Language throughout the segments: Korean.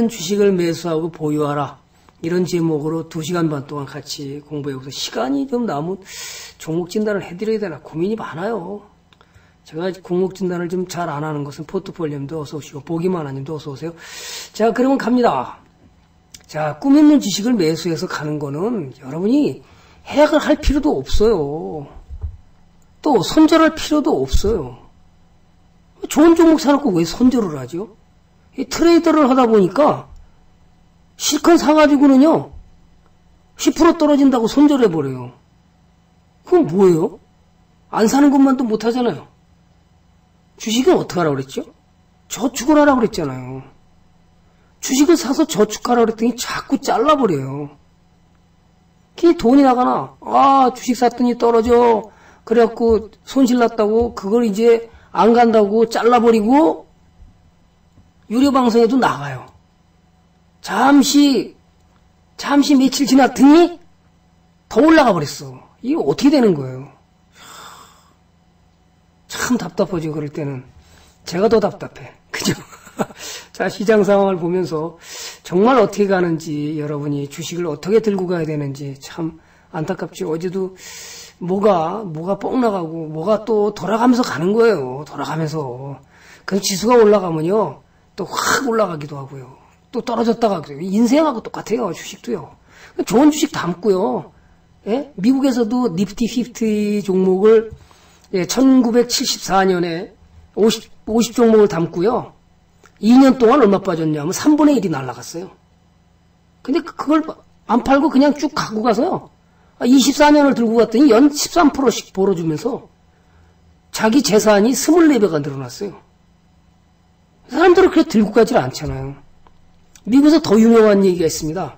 있는 주식을 매수하고 보유하라. 이런 제목으로 2시간 반 동안 같이 공부해보서 시간이 좀 남은 종목 진단을 해드려야 되나 고민이 많아요. 제가 종목 진단을 좀 잘 안 하는 것은 포트폴리오님도 어서 오시고 보기만 하님도 어서 오세요. 자 그러면 갑니다. 자꿈 있는 주식을 매수해서 가는 거는 여러분이 해약을 할 필요도 없어요. 또 손절할 필요도 없어요. 좋은 종목 사놓고 왜 손절을 하죠? 트레이더를 하다 보니까 실컷 사가지고는요, 10% 떨어진다고 손절해버려요. 그건 뭐예요? 안 사는 것만도 못하잖아요. 주식은 어떻게 하라고 그랬죠? 저축을 하라고 그랬잖아요. 주식을 사서 저축하라고 그랬더니 자꾸 잘라버려요. 그 돈이 나가나, 아, 주식 샀더니 떨어져. 그래갖고 손실 났다고 그걸 이제 안 간다고 잘라버리고 유료 방송에도 나가요. 잠시 잠시 며칠 지났더니 더 올라가 버렸어. 이게 어떻게 되는 거예요? 참 답답하죠. 그럴 때는 제가 더 답답해. 그죠? 자 시장 상황을 보면서 정말 어떻게 가는지 여러분이 주식을 어떻게 들고 가야 되는지 참 안타깝죠. 어제도 뭐가 뭐가 뻥 나가고 뭐가 또 돌아가면서 가는 거예요. 돌아가면서. 그래서 지수가 올라가면요. 또 확 올라가기도 하고요. 또 떨어졌다가. 인생하고 똑같아요. 주식도요. 좋은 주식 담고요. 예? 미국에서도 니프티 50 종목을 예, 1974년에 50, 50 종목을 담고요. 2년 동안 얼마 빠졌냐면 3분의 1이 날라갔어요. 근데 그, 그걸 안 팔고 그냥 쭉 갖고 가서요. 24년을 들고 갔더니 연 13%씩 벌어주면서 자기 재산이 24배가 늘어났어요. 사람들은 그렇게 들고 가질 않잖아요. 미국에서 더 유명한 얘기가 있습니다.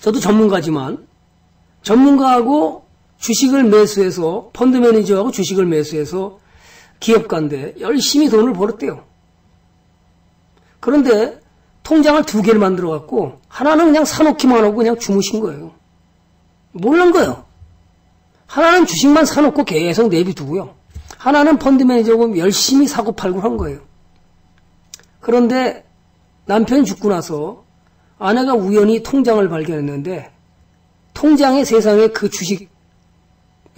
저도 전문가지만 전문가하고 주식을 매수해서 펀드 매니저하고 주식을 매수해서 기업가인데 열심히 돈을 벌었대요. 그런데 통장을 두 개를 만들어 갖고 하나는 그냥 사놓기만 하고 그냥 주무신 거예요. 모르는 거예요. 하나는 주식만 사놓고 계속 내비두고요. 하나는 펀드 매니저고 열심히 사고 팔고 한 거예요. 그런데 남편이 죽고 나서 아내가 우연히 통장을 발견했는데 통장에 세상에 그 주식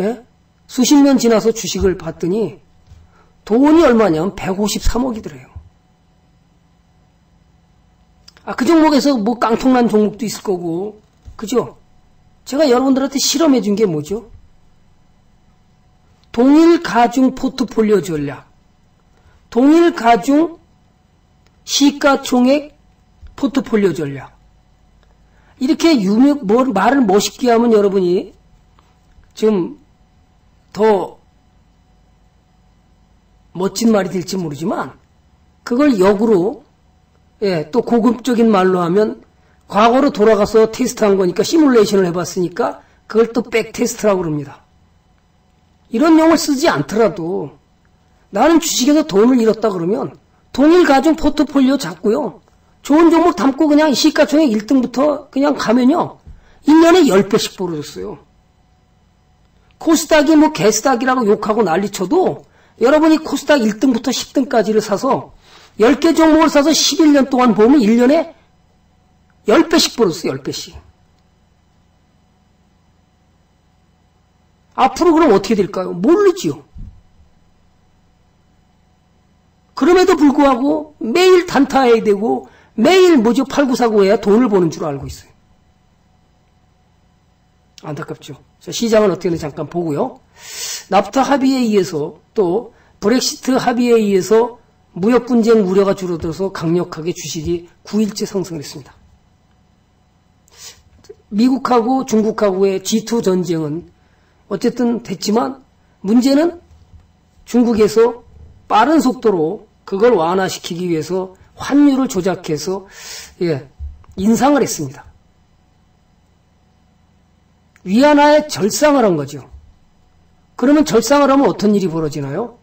예? 수십 년 지나서 주식을 봤더니 돈이 얼마냐면 153억이더래요. 아, 그 종목에서 뭐 깡통난 종목도 있을 거고, 그죠? 제가 여러분들한테 실험해 준 게 뭐죠? 동일 가중 포트폴리오 전략, 동일 가중 시가총액 포트폴리오 전략. 이렇게 유명, 뭐, 말을 멋있게 하면 여러분이 지금 더 멋진 말이 될지 모르지만 그걸 역으로 예, 또 고급적인 말로 하면 과거로 돌아가서 테스트한 거니까 시뮬레이션을 해봤으니까 그걸 또 백 테스트라고 그럽니다. 이런 용어를 쓰지 않더라도 나는 주식에서 돈을 잃었다 그러면 동일 가중 포트폴리오 잡고요. 좋은 종목 담고 그냥 시가총액 1등부터 그냥 가면요. 1년에 10배씩 벌어졌어요. 코스닥이 뭐 개스닥이라고 욕하고 난리쳐도 여러분이 코스닥 1등부터 10등까지를 사서 10개 종목을 사서 11년 동안 보면 1년에 10배씩 벌었어요. 10배씩. 앞으로 그럼 어떻게 될까요? 모르지요. 그럼에도 불구하고 매일 단타해야 되고 매일 뭐죠? 팔구사고 해야 돈을 버는 줄 알고 있어요. 안타깝죠. 자, 시장은 어떻게 되는지 잠깐 보고요. 납타 합의에 의해서 또 브렉시트 합의에 의해서 무역 분쟁 우려가 줄어들어서 강력하게 주식이 9일째 상승했습니다. 미국하고 중국하고의 G2 전쟁은 어쨌든 됐지만 문제는 중국에서 빠른 속도로 그걸 완화시키기 위해서 환율을 조작해서 예, 인상을 했습니다. 위안화에 절상을 한 거죠. 그러면 절상을 하면 어떤 일이 벌어지나요?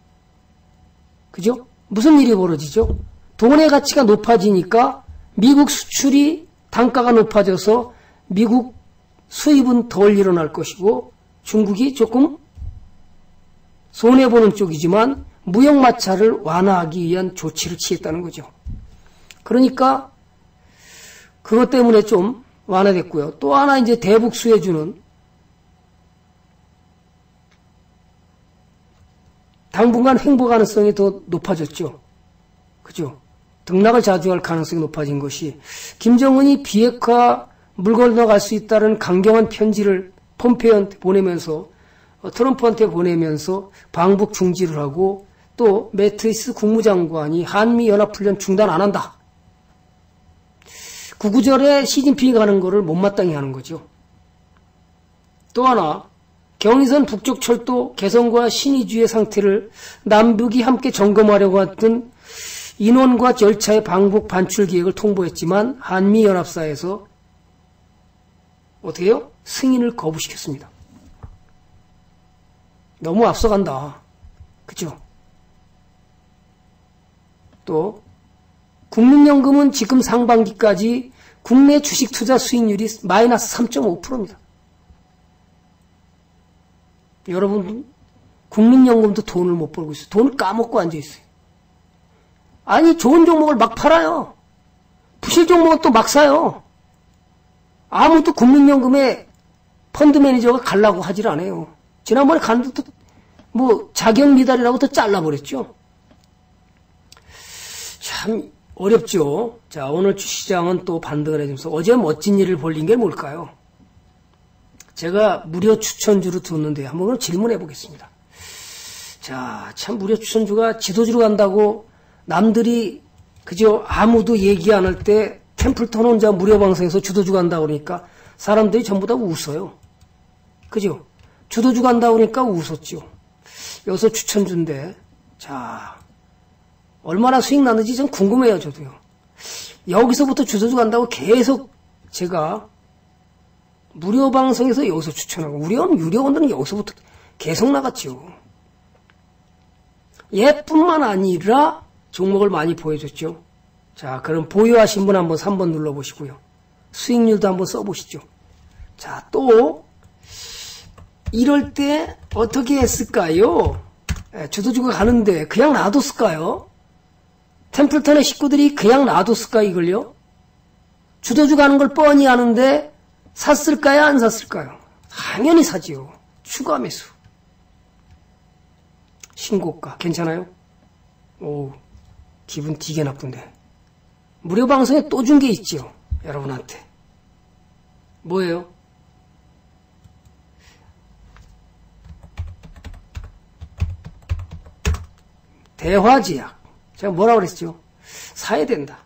그죠? 무슨 일이 벌어지죠? 돈의 가치가 높아지니까 미국 수출이 단가가 높아져서 미국 수입은 덜 일어날 것이고 중국이 조금 손해보는 쪽이지만 무역 마찰을 완화하기 위한 조치를 취했다는 거죠. 그러니까 그것 때문에 좀 완화됐고요. 또 하나 이제 대북 수혜주는 당분간 횡보 가능성이 더 높아졌죠. 그죠? 등락을 자주할 가능성이 높아진 것이 김정은이 비핵화 물 건너갈 수 있다는 강경한 편지를 폼페이한테 보내면서 어, 트럼프한테 보내면서 방북 중지를 하고 또 매트리스 국무장관이 한미 연합훈련 중단 안 한다. 구구절에 시진핑이 가는 거를 못마땅히 하는 거죠. 또 하나 경의선 북쪽 철도 개성과 신의주의 상태를 남북이 함께 점검하려고 했던 인원과 절차의 방북 반출 계획을 통보했지만 한미연합사에서 어떻게 해요? 승인을 거부시켰습니다. 너무 앞서간다. 그죠? 또 국민연금은 지금 상반기까지 국내 주식 투자 수익률이 마이너스 3.5%입니다. 여러분 국민연금도 돈을 못 벌고 있어요. 돈을 까먹고 앉아 있어요. 아니 좋은 종목을 막 팔아요. 부실 종목은 또 막 사요. 아무도 국민연금에 펀드 매니저가 갈라고 하질 않아요. 지난번에 간데도 뭐 자격 미달이라고 또 잘라버렸죠. 참 어렵죠. 자 오늘 주식시장은 또 반등을 해주면서 어제 멋진 일을 벌린 게 뭘까요? 제가 무료 추천주로 뒀는데 한번 질문해 보겠습니다. 자, 참 무료 추천주가 주도주로 간다고 남들이 그저 아무도 얘기 안 할때 템플턴 혼자 무료 방송에서 주도주 간다 그러니까 사람들이 전부 다 웃어요. 그죠? 주도주 간다 그러니까 웃었죠. 여기서 추천주인데 자 얼마나 수익 나는지 좀 궁금해요 저도요. 여기서부터 주도주 간다고 계속 제가 무료 방송에서 여기서 추천하고 우리는 유료원들은 여기서부터 계속 나갔죠. 얘뿐만 아니라 종목을 많이 보여줬죠. 자, 그럼 보유하신 분 한번 3번 눌러보시고요. 수익률도 한번 써보시죠. 자, 또 이럴 때 어떻게 했을까요? 예, 주도주가 가는데 그냥 놔뒀을까요? 템플턴의 식구들이 그냥 놔뒀을까 이걸요? 주도주 가는 걸 뻔히 아는데 샀을까요? 안 샀을까요? 당연히 사지요. 추가 매수. 신고가. 괜찮아요? 오, 기분 되게 나쁜데. 무료 방송에 또 준 게 있지요. 여러분한테. 뭐예요? 대화제약. 제가 뭐라고 그랬죠? 사야 된다.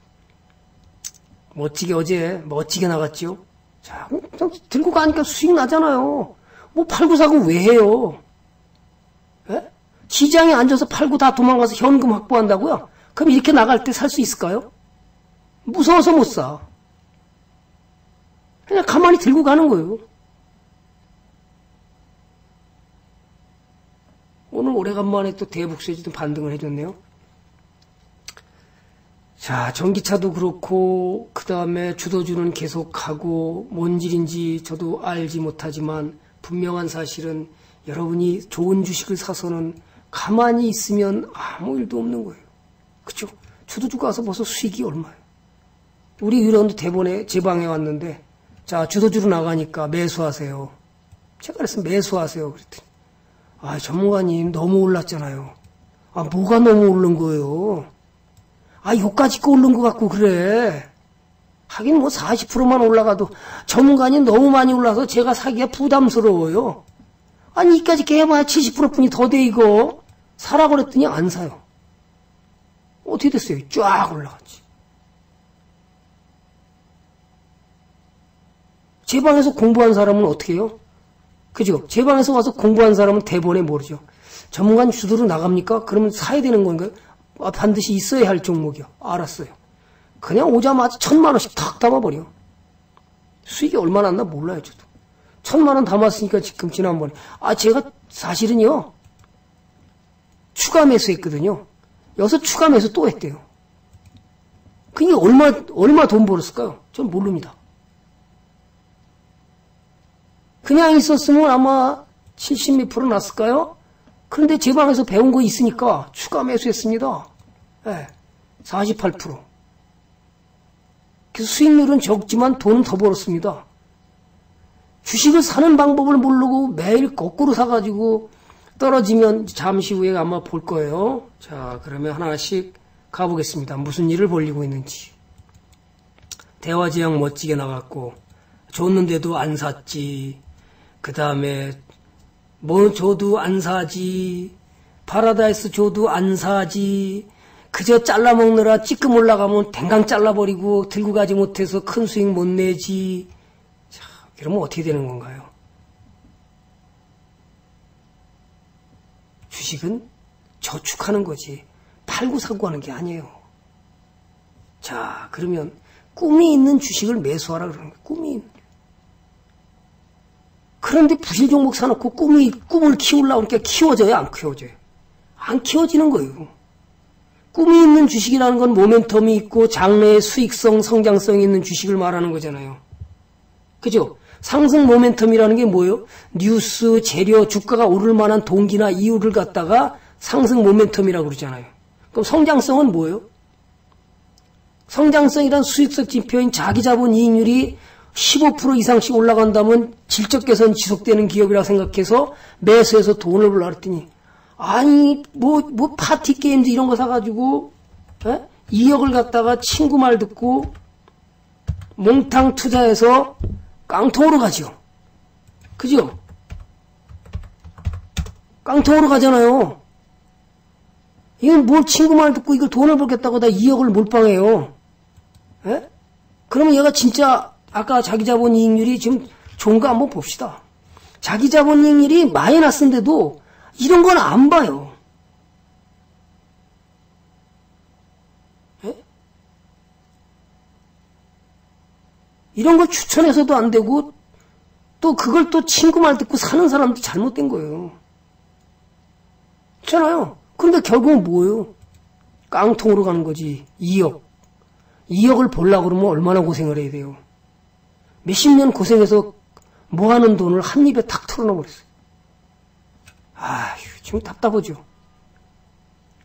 멋지게 어제 멋지게 나갔지요? 자, 들고 가니까 수익 나잖아요. 뭐 팔고 사고 왜 해요? 에? 시장에 앉아서 팔고 다 도망가서 현금 확보한다고요? 그럼 이렇게 나갈 때 살 수 있을까요? 무서워서 못 사. 그냥 가만히 들고 가는 거예요. 오늘 오래간만에 또 대북세지 도 반등을 해줬네요. 자, 전기차도 그렇고, 그 다음에 주도주는 계속하고, 뭔 일인지 저도 알지 못하지만, 분명한 사실은 여러분이 좋은 주식을 사서는 가만히 있으면 아무 일도 없는 거예요. 그죠? 주도주가 와서 벌써 수익이 얼마예요? 우리 유령도 대본에 제 방에 왔는데, 자, 주도주로 나가니까 매수하세요. 제가 그래서 매수하세요. 그랬더니, 아, 전문가님 너무 올랐잖아요. 아, 뭐가 너무 오른 거예요? 아, 요까지 꼴른 것 같고 그래. 하긴 뭐 40%만 올라가도 전문가니 너무 많이 올라서 제가 사기가 부담스러워요. 아니, 이까지 깨봐야 70%뿐이 더 돼, 이거. 사라 그랬더니 안 사요. 어떻게 됐어요? 쫙 올라갔지. 제 방에서 공부한 사람은 어떻게 해요? 그죠? 제 방에서 와서 공부한 사람은 대본에 모르죠. 전문가님 주도로 나갑니까? 그러면 사야 되는 건가요? 아, 반드시 있어야 할 종목이요. 알았어요. 그냥 오자마자 천만 원씩 탁 담아버려. 수익이 얼마나 났나 몰라요, 저도. 천만 원 담았으니까 지금 지난번에. 아, 제가 사실은요, 추가 매수했거든요. 여기서 추가 매수 또 했대요. 그게 얼마, 얼마 돈 벌었을까요? 전 모릅니다. 그냥 있었으면 아마 70몇 프로 났을까요? 그런데 제 방에서 배운 거 있으니까 추가 매수했습니다. 네, 48%. 그 수익률은 적지만 돈은 더 벌었습니다. 주식을 사는 방법을 모르고 매일 거꾸로 사가지고 떨어지면 잠시 후에 아마 볼 거예요. 자, 그러면 하나씩 가보겠습니다. 무슨 일을 벌리고 있는지. 대화지향 멋지게 나갔고, 줬는데도 안 샀지. 그 다음에, 뭐 줘도 안 사지. 파라다이스 줘도 안 사지. 그저 잘라먹느라 찌끔 올라가면 댕강 잘라버리고 들고 가지 못해서 큰 수익 못 내지. 자, 그러면 어떻게 되는 건가요? 주식은 저축하는 거지. 팔고 사고 하는 게 아니에요. 자, 그러면 꿈이 있는 주식을 매수하라 그러는 거예요. 꿈이 있는. 그런데 부실 종목 사놓고 꿈이, 꿈을 키우려고 하니까 키워져요? 안 키워져요? 안 키워지는 거예요. 꿈이 있는 주식이라는 건 모멘텀이 있고 장래의 수익성, 성장성이 있는 주식을 말하는 거잖아요. 그죠? 상승 모멘텀이라는 게 뭐예요? 뉴스, 재료, 주가가 오를 만한 동기나 이유를 갖다가 상승 모멘텀이라고 그러잖아요. 그럼 성장성은 뭐예요? 성장성이란 수익성 지표인 자기 자본 이익률이 15% 이상씩 올라간다면 질적 개선 지속되는 기업이라고 생각해서 매수해서 돈을 벌라 그랬더니 아니 뭐뭐 뭐 파티 게임즈 이런 거 사가지고 에? 2억을 갖다가 친구 말 듣고 몽탕 투자해서 깡통으로 가죠. 그죠? 깡통으로 가잖아요. 이건 뭘 친구 말 듣고 이걸 돈을 벌겠다고 다 2억을 몰빵해요. 에? 그러면 얘가 진짜 아까 자기 자본 이익률이 지금 좋은가 한번 봅시다. 자기 자본 이익률이 마이너스인데도 이런 건 안 봐요. 에? 이런 걸 추천해서도 안 되고 또 그걸 또 친구 말 듣고 사는 사람도 잘못된 거예요. 있잖아요. 그런데 결국은 뭐예요? 깡통으로 가는 거지. 2억. 2억을 벌려고 그러면 얼마나 고생을 해야 돼요. 몇십 년 고생해서 모아놓은 돈을 한 입에 탁 털어넣어버렸어요. 아휴, 지금 답답하죠.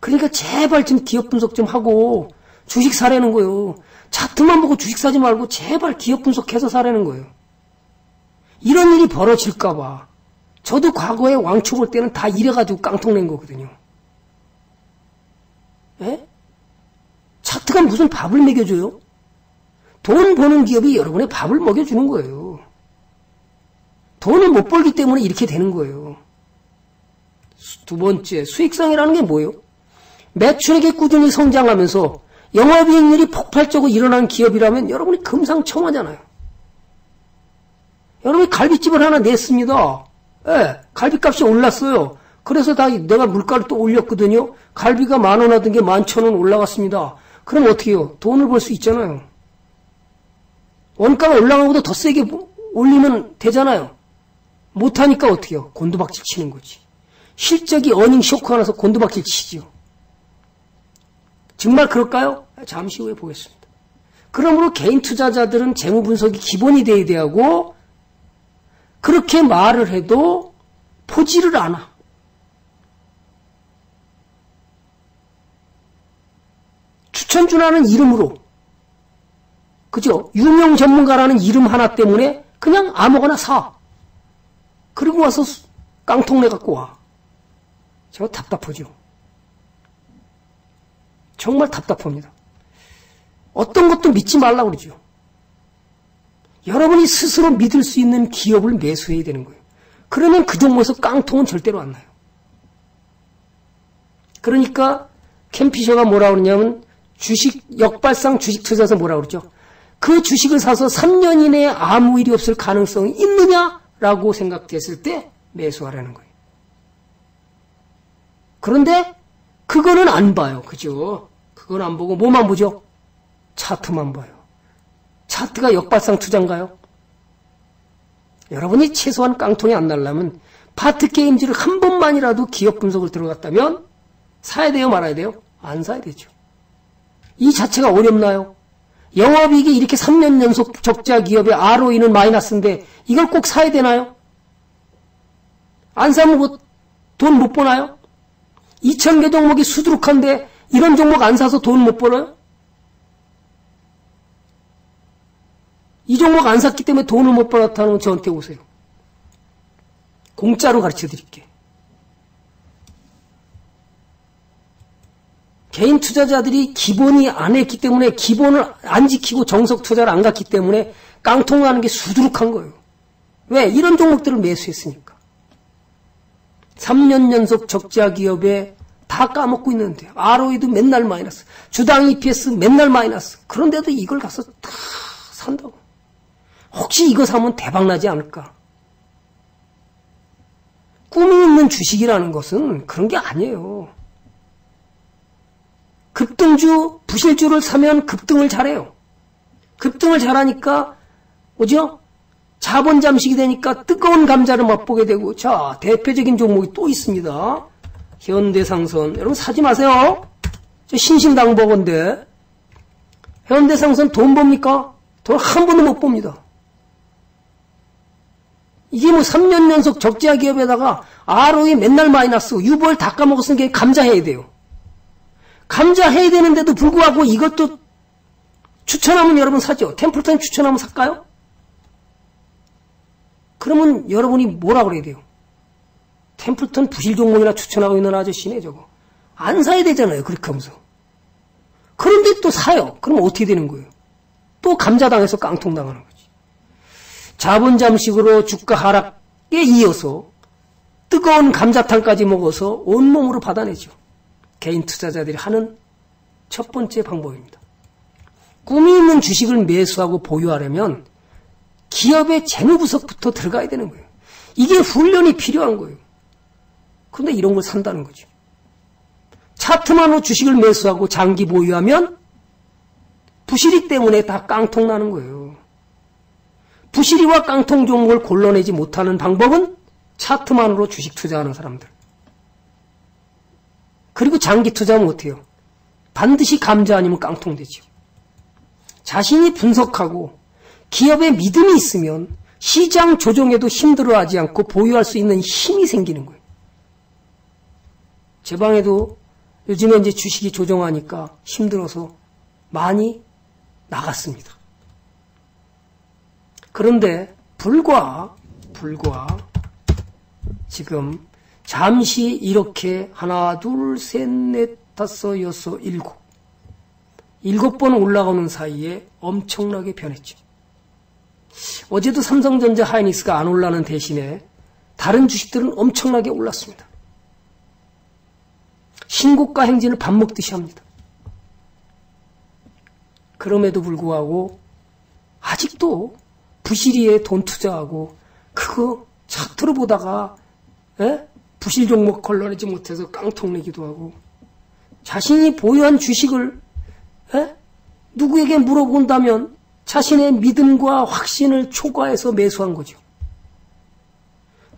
그러니까 제발 좀 기업 분석 좀 하고 주식 사라는 거예요. 차트만 보고 주식 사지 말고 제발 기업 분석해서 사라는 거예요. 이런 일이 벌어질까봐. 저도 과거에 왕초 볼 때는 다 이래가지고 깡통 낸 거거든요. 예? 차트가 무슨 밥을 먹여줘요? 돈 버는 기업이 여러분의 밥을 먹여주는 거예요. 돈을 못 벌기 때문에 이렇게 되는 거예요. 두 번째, 수익성이라는 게 뭐예요? 매출액이 꾸준히 성장하면서 영업이익률이 폭발적으로 일어난 기업이라면 여러분이 금상첨화잖아요. 여러분이 갈비집을 하나 냈습니다. 예, 갈비값이 올랐어요. 그래서 다 내가 물가를 또 올렸거든요. 갈비가 만 원 하던 게 만 천 원 올라갔습니다. 그럼 어떻게 해요? 돈을 벌 수 있잖아요. 원가가 올라가고도 더 세게 올리면 되잖아요. 못하니까 어떻게 해요? 곤두박질 치는 거지. 실적이 어닝 쇼크가 나서 곤두박질 치죠. 정말 그럴까요? 잠시 후에 보겠습니다. 그러므로 개인 투자자들은 재무 분석이 기본이 돼야 되고 그렇게 말을 해도 보지를 않아. 추천주라는 이름으로 그죠? 유명 전문가라는 이름 하나 때문에 그냥 아무거나 사. 그리고 와서 깡통 내 갖고 와. 저 답답하죠. 정말 답답합니다. 어떤 것도 믿지 말라고 그러죠. 여러분이 스스로 믿을 수 있는 기업을 매수해야 되는 거예요. 그러면 그 종목에서 깡통은 절대로 안 나요. 그러니까 캠피셔가 뭐라 그러냐면 주식 역발상 주식 투자에서 뭐라 그러죠? 그 주식을 사서 3년 이내에 아무 일이 없을 가능성이 있느냐라고 생각됐을 때 매수하라는 거예요. 그런데 그거는 안 봐요. 그죠? 그건 안 보고 뭐만 보죠? 차트만 봐요. 차트가 역발상 투자인가요? 여러분이 최소한 깡통이 안 날라면 파트 게임즈를 한 번만이라도 기업 분석을 들어갔다면 사야 돼요, 말아야 돼요? 안 사야 되죠. 이 자체가 어렵나요? 영업이익이 이렇게 3년 연속 적자 기업의 ROE는 마이너스인데 이걸 꼭 사야 되나요? 안 사면 뭐 돈 못 버나요? 2,000개 종목이 수두룩한데 이런 종목 안 사서 돈 못 벌어요? 이 종목 안 샀기 때문에 돈을 못 벌었다는 저한테 오세요. 공짜로 가르쳐 드릴게. 개인 투자자들이 기본이 안 했기 때문에 기본을 안 지키고 정석 투자를 안 갔기 때문에 깡통나는 게 수두룩한 거예요. 왜? 이런 종목들을 매수했으니까. 3년 연속 적자 기업에 다 까먹고 있는데 ROE도 맨날 마이너스, 주당 EPS 맨날 마이너스. 그런데도 이걸 가서 다 산다고. 혹시 이거 사면 대박 나지 않을까? 꿈이 있는 주식이라는 것은 그런 게 아니에요. 급등주, 부실주를 사면 급등을 잘해요. 급등을 잘하니까, 뭐죠? 자본 잠식이 되니까 뜨거운 감자를 맛보게 되고, 자, 대표적인 종목이 또 있습니다. 현대상선. 여러분 사지 마세요. 저 신신당버건데. 현대상선 돈 봅니까? 돈 한 번도 못 봅니다. 이게 뭐 3년 연속 적자 기업에다가 ROE 맨날 마이너스, 유보를 다 까먹었으니까 감자 해야 돼요. 감자 해야 되는데도 불구하고 이것도 추천하면 여러분 사죠. 템플턴 추천하면 살까요? 그러면 여러분이 뭐라 그래야 돼요? 템플턴 부실 종목이나 추천하고 있는 아저씨네 저거. 안 사야 되잖아요. 그렇게 하면서. 그런데 또 사요. 그럼 어떻게 되는 거예요? 또 감자당해서 깡통 당하는 거지. 자본 잠식으로 주가 하락에 이어서 뜨거운 감자탕까지 먹어서 온몸으로 받아내죠. 개인 투자자들이 하는 첫 번째 방법입니다. 꿈이 있는 주식을 매수하고 보유하려면 기업의 재무부석부터 들어가야 되는 거예요. 이게 훈련이 필요한 거예요. 근데 이런 걸 산다는 거죠. 차트만으로 주식을 매수하고 장기 보유하면 부실이 때문에 다 깡통 나는 거예요. 부실이와 깡통 종목을 골라내지 못하는 방법은 차트만으로 주식 투자하는 사람들. 그리고 장기 투자하면 어때요? 반드시 감자 아니면 깡통 되죠. 자신이 분석하고 기업에 믿음이 있으면 시장 조정에도 힘들어하지 않고 보유할 수 있는 힘이 생기는 거예요. 제 방에도 요즘에 이제 주식이 조정하니까 힘들어서 많이 나갔습니다. 그런데 불과 불과 지금 잠시 이렇게 하나, 둘, 셋, 넷, 다섯, 여섯, 일곱. 일곱 번 올라가는 사이에 엄청나게 변했죠. 어제도 삼성전자 하이닉스가 안 올라는 대신에 다른 주식들은 엄청나게 올랐습니다. 신고가 행진을 밥 먹듯이 합니다. 그럼에도 불구하고 아직도 부실이에 돈 투자하고 그거 차트로 보다가 에? 예? 부실 종목 걸러내지 못해서 깡통 내기도 하고 자신이 보유한 주식을 에? 예? 누구에게 물어본다면 자신의 믿음과 확신을 초과해서 매수한 거죠.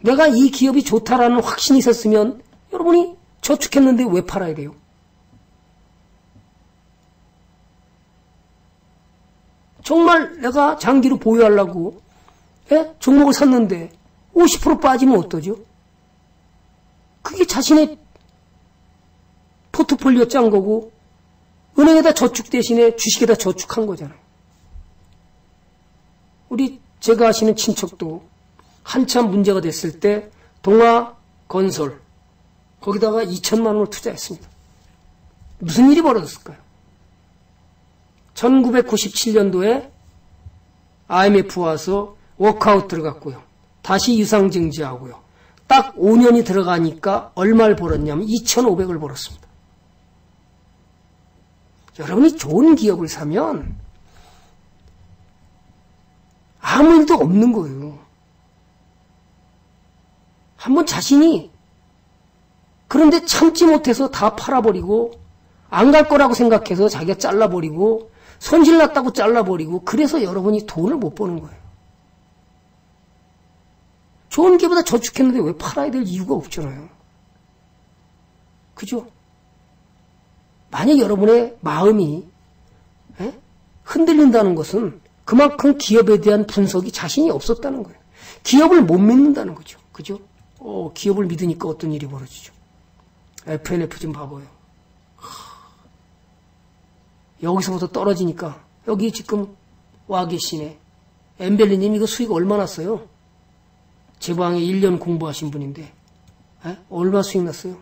내가 이 기업이 좋다라는 확신이 있었으면 여러분이 저축했는데 왜 팔아야 돼요? 정말 내가 장기로 보유하려고 예? 종목을 샀는데 50% 빠지면 어떠죠? 그게 자신의 포트폴리오 짠 거고 은행에다 저축 대신에 주식에다 저축한 거잖아요. 우리 제가 아시는 친척도 한참 문제가 됐을 때 동아 건설 거기다가 2천만 원을 투자했습니다. 무슨 일이 벌어졌을까요? 1997년도에 IMF 와서 워크아웃 들어갔고요. 다시 유상증지하고요. 딱 5년이 들어가니까 얼마를 벌었냐면 2,500을 벌었습니다. 여러분이 좋은 기업을 사면 아무 일도 없는 거예요. 한번 자신이 그런데 참지 못해서 다 팔아버리고 안 갈 거라고 생각해서 자기가 잘라버리고 손실났다고 잘라버리고 그래서 여러분이 돈을 못 버는 거예요. 좋은 기보다 저축했는데 왜 팔아야 될 이유가 없잖아요. 그죠? 만약 여러분의 마음이 에? 흔들린다는 것은 그만큼 기업에 대한 분석이 자신이 없었다는 거예요. 기업을 못 믿는다는 거죠. 그죠? 어, 기업을 믿으니까 어떤 일이 벌어지죠. FNF 좀 봐봐요. 여기서부터 떨어지니까 여기 지금 와 계시네. 엠벨리님 이거 수익 얼마 났어요? 제 방에 1년 공부하신 분인데 에? 얼마 수익 났어요?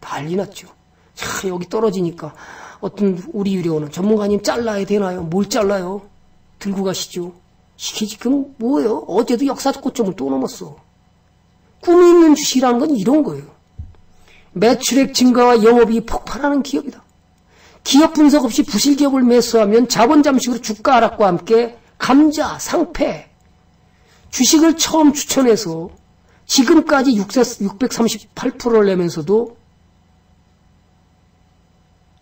난리 났죠. 자, 여기 떨어지니까 어떤 우리 유료원은 전문가님 잘라야 되나요? 뭘 잘라요? 들고 가시죠. 이게 지금 뭐예요? 어제도 역사적 고점을 또 넘었어. 꿈이 있는 주식이라는 건 이런 거예요. 매출액 증가와 영업이 폭발하는 기업이다. 기업 분석 없이 부실 기업을 매수하면 자본 잠식으로 주가 하락과 함께 감자, 상패, 주식을 처음 추천해서 지금까지 638%를 내면서도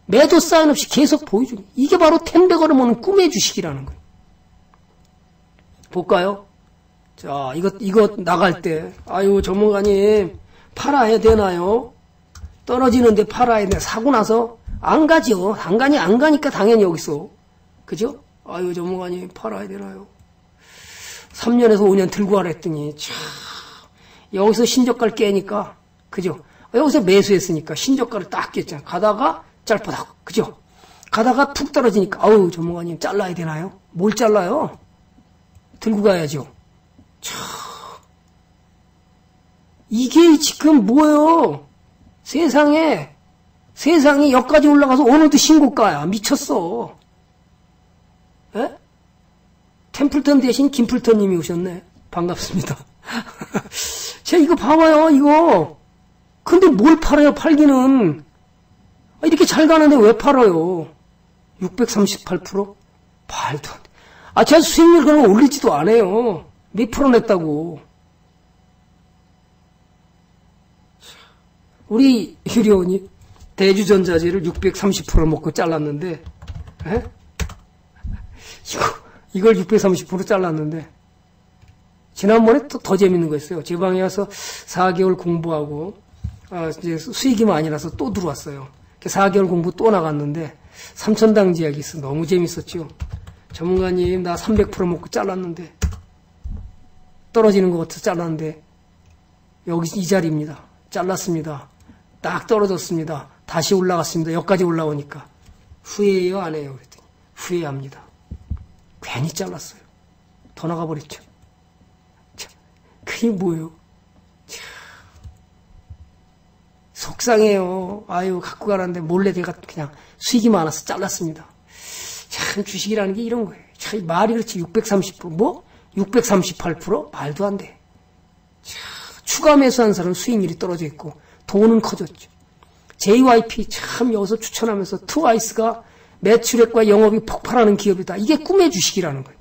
매도 사인 없이 계속 보여주는 이게 바로 텐백어를 모는 꿈의 주식이라는 거예요. 볼까요? 자, 이거, 이거 나갈 때, 아유, 전문가님, 팔아야 되나요? 떨어지는데 팔아야 돼. 사고 나서 안 가죠. 안 가니 안 가니까 당연히 여기서. 그죠? 아유, 전문가님, 팔아야 되나요? 3년에서 5년 들고 하라 했더니, 참, 여기서 신저가를 깨니까, 그죠? 여기서 매수했으니까 신저가를 딱 깼잖아. 가다가 짧다고, 그죠? 가다가 푹 떨어지니까, 아우, 전문가님, 잘라야 되나요? 뭘 잘라요? 들고 가야죠. 참. 이게 지금 뭐예요? 세상에, 세상이 여기까지 올라가서 오늘도 신고가야. 미쳤어. 에? 템플턴 대신 김플턴 님이 오셨네. 반갑습니다. 제가 이거 봐봐요, 이거. 근데 뭘 팔아요, 팔기는. 아, 이렇게 잘 가는데 왜 팔아요? 638%? 말도 안 돼. 아, 제가 수익률 그럼 올리지도 않아요. 몇 프로 냈다고. 우리 유리원이 대주전자재를 630% 먹고 잘랐는데, 에? 이거, 이걸 630% 잘랐는데, 지난번에 또 더 재밌는 거 있어요. 제 방에 와서 4개월 공부하고, 아, 이제 수익이 많이 나서 또 들어왔어요. 4개월 공부 또 나갔는데, 삼천당 지약이 있어. 너무 재밌었죠. 전문가님, 나 300% 먹고 잘랐는데, 떨어지는 것 같아서 잘랐는데, 여기 이 자리입니다. 잘랐습니다. 딱 떨어졌습니다. 다시 올라갔습니다. 여기까지 올라오니까. 후회해요? 안 해요? 그랬더니, 후회합니다. 괜히 잘랐어요. 더 나가버렸죠. 참, 그게 뭐예요? 참, 속상해요. 아유, 갖고 가라는데 몰래 제가 그냥 수익이 많아서 잘랐습니다. 참, 주식이라는 게 이런 거예요. 참, 말이 그렇지. 630%. 뭐? 638%? 말도 안 돼. 참, 추가 매수한 사람은 수익률이 떨어져 있고, 돈은 커졌죠. JYP 참 여기서 추천하면서 트와이스가 매출액과 영업이 폭발하는 기업이다. 이게 꿈의 주식이라는 거예요.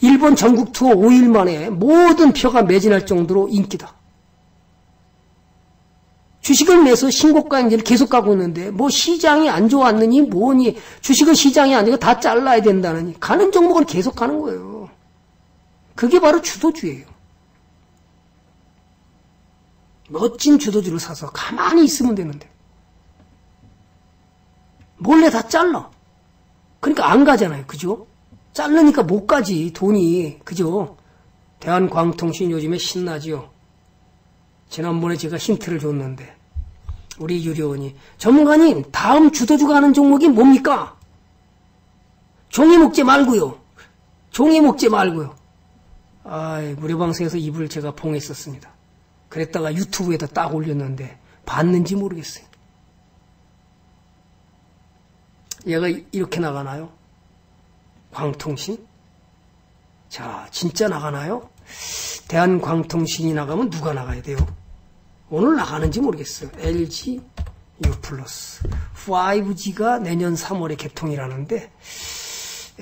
일본 전국 투어 5일 만에 모든 표가 매진할 정도로 인기다. 주식을 내서 신고가 행진을 계속 가고 있는데 뭐 시장이 안 좋았느니 뭐니 주식은 시장이 아니고 다 잘라야 된다느니 가는 종목은 계속 가는 거예요. 그게 바로 주도주예요. 멋진 주도주를 사서 가만히 있으면 되는데 몰래 다 잘라. 그러니까 안 가잖아요. 그죠? 자르니까 못 가지. 돈이. 그죠? 대한광통신 요즘에 신나지요. 지난번에 제가 힌트를 줬는데 우리 유료원이 전문가님 다음 주도주가 하는 종목이 뭡니까? 종이 먹지 말고요. 종이 먹지 말고요. 아, 무료방송에서 입을 제가 봉했었습니다. 그랬다가 유튜브에다 딱 올렸는데 봤는지 모르겠어요. 얘가 이렇게 나가나요? 광통신? 자, 진짜 나가나요? 대한광통신이 나가면 누가 나가야 돼요? 오늘 나가는지 모르겠어요. LG U 플러스 5G가 내년 3월에 개통이라는데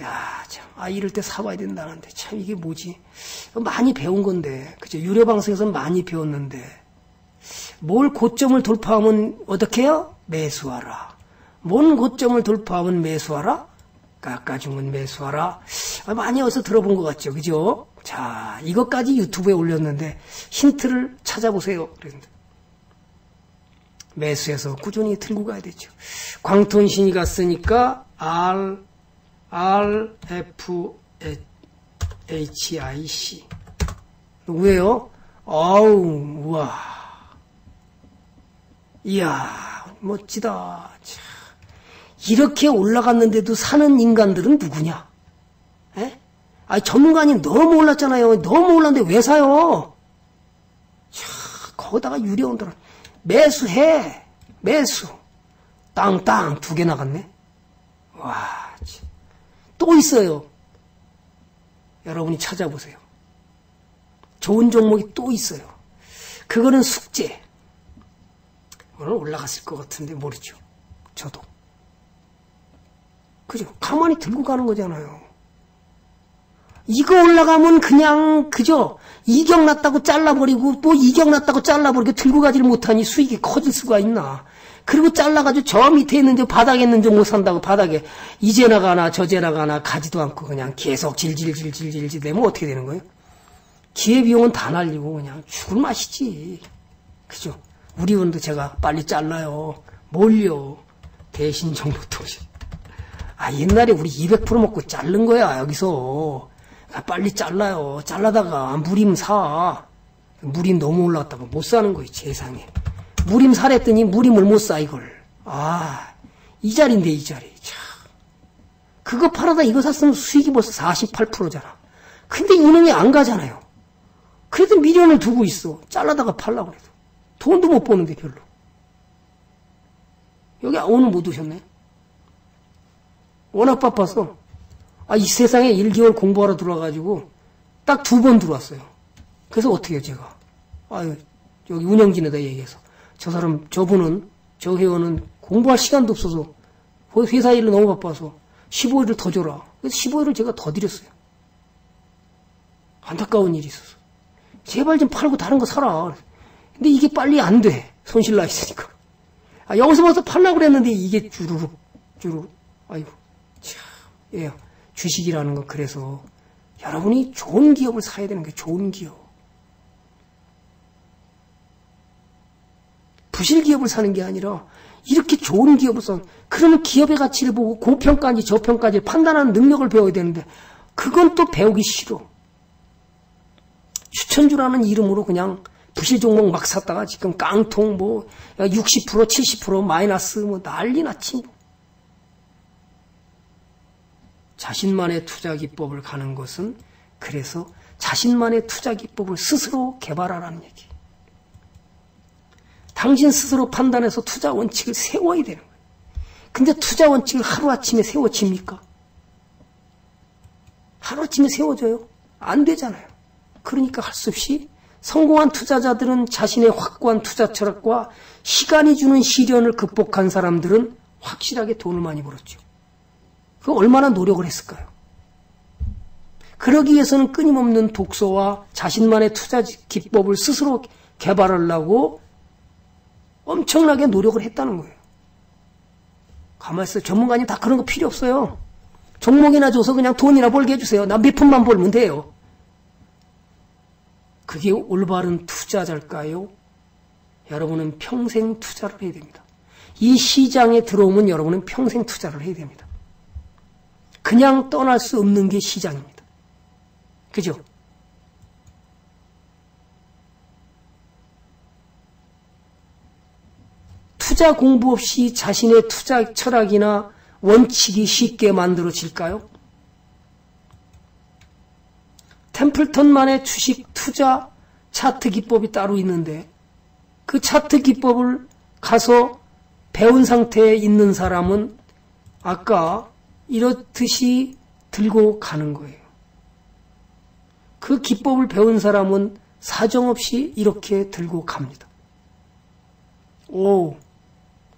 야, 참, 아, 이럴 때 사봐야 된다는데, 참, 이게 뭐지? 많이 배운 건데, 그죠? 유료방송에서는 많이 배웠는데, 뭘 고점을 돌파하면 어떻게 해요? 매수하라. 뭔 고점을 돌파하면 매수하라? 깎아주면 매수하라. 아, 많이 어서 들어본 것 같죠? 그죠? 자, 이것까지 유튜브에 올렸는데, 힌트를 찾아보세요. 그랬는데. 매수해서 꾸준히 들고 가야 되죠. 광통신이 갔으니까, R, RFHIC. 왜요? 어우, 우와. 이야, 멋지다. 참. 이렇게 올라갔는데도 사는 인간들은 누구냐? 에? 아 전문가님 너무 올랐잖아요. 너무 올랐는데 왜 사요? 차, 거기다가 유리온들은 매수해. 매수. 땅땅 두 개 나갔네. 와, 참. 또 있어요. 여러분이 찾아보세요. 좋은 종목이 또 있어요. 그거는 숙제. 오늘 올라갔을 것 같은데 모르죠. 저도. 그죠? 가만히 들고 가는 거잖아요. 이거 올라가면 그냥 그죠? 이격 났다고 잘라버리고 또 이격 났다고 잘라버리고 들고 가지를 못하니 수익이 커질 수가 있나? 그리고 잘라가지고 저 밑에 있는 저 바닥에 있는 저못 산다고 바닥에 이제 나가나 저제 나가나 가지도 않고 그냥 계속 질질질질질질 내면 어떻게 되는 거예요? 기회비용은 다 날리고 그냥 죽을 맛이지. 그죠? 우리 원도 제가 빨리 잘라요. 뭘요? 대신 정도 도시. 아, 옛날에 우리 200% 먹고 자른 거야, 여기서. 아, 빨리 잘라요. 잘라다가 무림 사. 무림 너무 올라왔다가 못 사는 거예요, 세상에. 무림 사랬더니 무림을 못 사, 이걸. 아, 이 자리인데, 이 자리. 참. 그거 팔아다 이거 샀으면 수익이 벌써 48%잖아. 근데 이놈이 안 가잖아요. 그래도 미련을 두고 있어. 잘라다가 팔라고 그래도. 돈도 못 버는데 별로. 여기 오늘 못 오셨네. 워낙 바빠서 아, 이 세상에 1개월 공부하러 들어와가지고 딱 두 번 들어왔어요. 그래서 어떻게 해요, 제가. 아유, 여기 운영진에다 얘기해서. 저 사람, 저분은, 저 회원은 공부할 시간도 없어서 회사 일로 너무 바빠서 15일을 더 줘라. 그래서 15일을 제가 더 드렸어요. 안타까운 일이 있어서. 제발 좀 팔고 다른 거 사라. 근데 이게 빨리 안 돼. 손실 나 있으니까. 아, 여기서 벌써 팔라고 그랬는데 이게 주르륵, 주르륵. 아이고, 참, 예. 주식이라는 건 그래서 여러분이 좋은 기업을 사야 되는 게 좋은 기업. 부실 기업을 사는 게 아니라 이렇게 좋은 기업을 사 그러면 기업의 가치를 보고 고평가인지 저평가인지 판단하는 능력을 배워야 되는데 그건 또 배우기 싫어. 추천주라는 이름으로 그냥 부실 종목 막 샀다가 지금 깡통 뭐 60% 70% 마이너스 뭐 난리 났지 뭐. 자신만의 투자 기법을 가는 것은 그래서 자신만의 투자 기법을 스스로 개발하라는 얘기. 당신 스스로 판단해서 투자 원칙을 세워야 되는 거예요. 근데 투자 원칙을 하루아침에 세워집니까? 하루아침에 세워져요? 안 되잖아요. 그러니까 할 수 없이 성공한 투자자들은 자신의 확고한 투자 철학과 시간이 주는 시련을 극복한 사람들은 확실하게 돈을 많이 벌었죠. 그 얼마나 노력을 했을까요? 그러기 위해서는 끊임없는 독서와 자신만의 투자 기법을 스스로 개발하려고 엄청나게 노력을 했다는 거예요. 가만히 있어요. 전문가님 다 그런 거 필요 없어요. 종목이나 줘서 그냥 돈이나 벌게 해주세요. 나 몇 푼만 벌면 돼요. 그게 올바른 투자자일까요? 여러분은 평생 투자를 해야 됩니다. 이 시장에 들어오면 여러분은 평생 투자를 해야 됩니다. 그냥 떠날 수 없는 게 시장입니다. 그죠? 투자 공부 없이 자신의 투자 철학이나 원칙이 쉽게 만들어질까요? 템플턴만의 주식 투자 차트 기법이 따로 있는데 그 차트 기법을 가서 배운 상태에 있는 사람은 아까 이렇듯이 들고 가는 거예요. 그 기법을 배운 사람은 사정없이 이렇게 들고 갑니다. 오,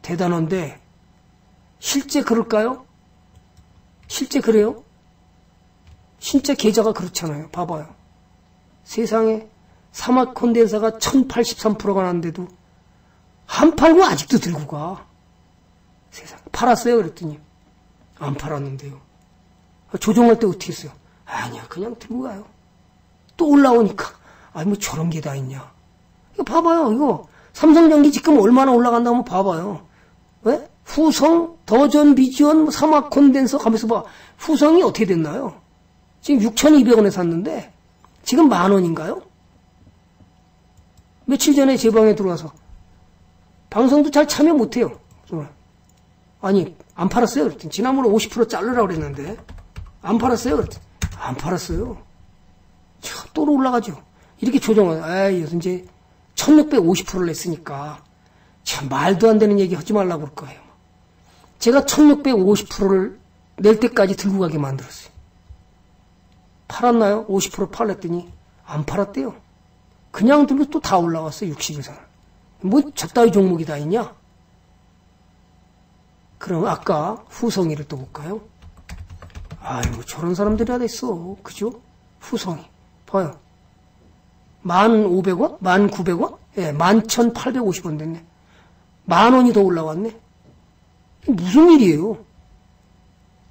대단한데, 실제 그럴까요? 실제 그래요? 진짜 계좌가 그렇잖아요. 봐봐요. 세상에 사막 콘덴사가 1083%가 났는데도 안 팔고 아직도 들고 가. 세상 팔았어요? 그랬더니 안 팔았는데요. 조정할 때 어떻게 했어요? 아니야, 그냥 들고 가요. 또 올라오니까, 아니, 뭐 저런 게 다 있냐. 이거 봐봐요, 이거. 삼성전기 지금 얼마나 올라간다 면 봐봐요. 왜? 후성, 더전, 비지원, 뭐 사막 콘덴서 가면서 봐. 후성이 어떻게 됐나요? 지금 6,200원에 샀는데, 지금 만 원인가요? 며칠 전에 제 방에 들어와서, 방송도 잘 참여 못해요. 아니, 안 팔았어요? 그랬더니 지난번에 50% 자르라고 그랬는데 안 팔았어요? 그랬더니 안 팔았어요. 참, 또 올라가죠. 이렇게 조정을, 에이, 이제 1650%를 냈으니까 참 말도 안 되는 얘기 하지 말라고 그럴 거예요. 제가 1650%를 낼 때까지 들고 가게 만들었어요. 팔았나요? 50% 팔랬더니 안 팔았대요. 그냥 들고 또다 올라왔어요. 60일선을. 뭐 저따위 종목이 다 있냐? 그럼 아까 후성이를 또 볼까요? 아유 저런 사람들이 다 됐어. 그죠? 후성이. 봐요. 1,500원? 1,900원? 예, 11,850원 됐네. 만 원이 더 올라왔네. 무슨 일이에요?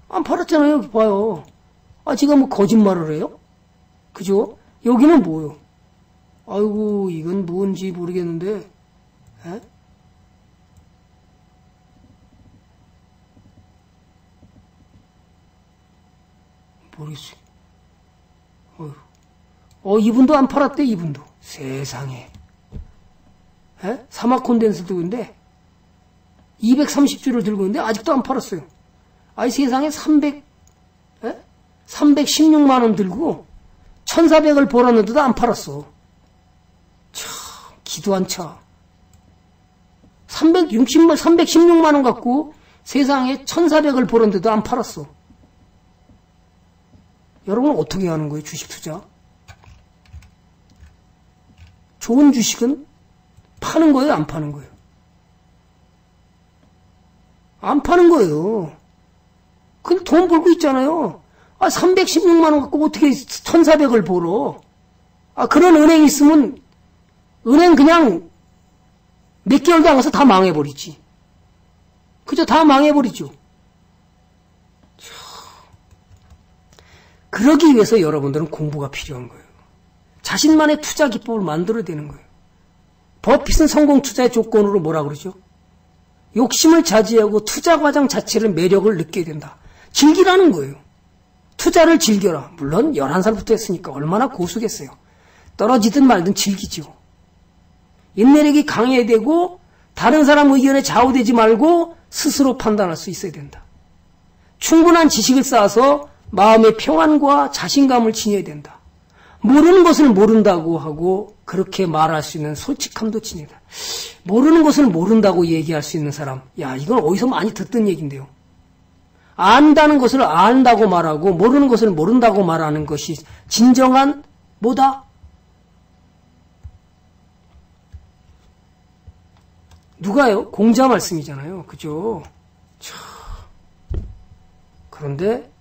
안 팔았잖아요. 여기 봐요. 아, 제가 뭐 거짓말을 해요? 그죠? 여기는 뭐요? 아이고, 이건 뭔지 모르겠는데, 에? 모르겠어요. 어휴. 어, 이분도 안 팔았대, 이분도. 세상에. 에? 사막 콘덴스 들고있는데 230주를 들고 있는데 아직도 안 팔았어요. 아이 세상에 300, 에? 316만원 들고 1400을 벌었는데도 안 팔았어. 참, 기도 안 차. 360만, 316만원 갖고 세상에 1400을 벌었는데도 안 팔았어. 여러분 어떻게 하는 거예요, 주식 투자? 좋은 주식은 파는 거예요, 안 파는 거예요? 안 파는 거예요. 그럼 돈 벌고 있잖아요. 아, 316만 원 갖고 어떻게 1400을 벌어? 아, 그런 은행 있으면 은행 그냥 몇 개월도 안 가서 다 망해버리지. 그죠? 다 망해버리죠. 그러기 위해서 여러분들은 공부가 필요한 거예요. 자신만의 투자 기법을 만들어야 되는 거예요. 버핏은 성공 투자의 조건으로 뭐라 그러죠? 욕심을 자제하고 투자 과정 자체를 매력을 느껴야 된다. 즐기라는 거예요. 투자를 즐겨라. 물론 11살부터 했으니까 얼마나 고수겠어요. 떨어지든 말든 즐기죠. 인내력이 강해야 되고 다른 사람 의견에 좌우되지 말고 스스로 판단할 수 있어야 된다. 충분한 지식을 쌓아서 마음의 평안과 자신감을 지녀야 된다. 모르는 것을 모른다고 하고 그렇게 말할 수 있는 솔직함도 지니다. 모르는 것을 모른다고 얘기할 수 있는 사람. 야, 이건 어디서 많이 듣던 얘기인데요. 안다는 것을 안다고 말하고 모르는 것을 모른다고 말하는 것이 진정한 뭐다? 누가요? 공자 말씀이잖아요. 그죠? 참. 그런데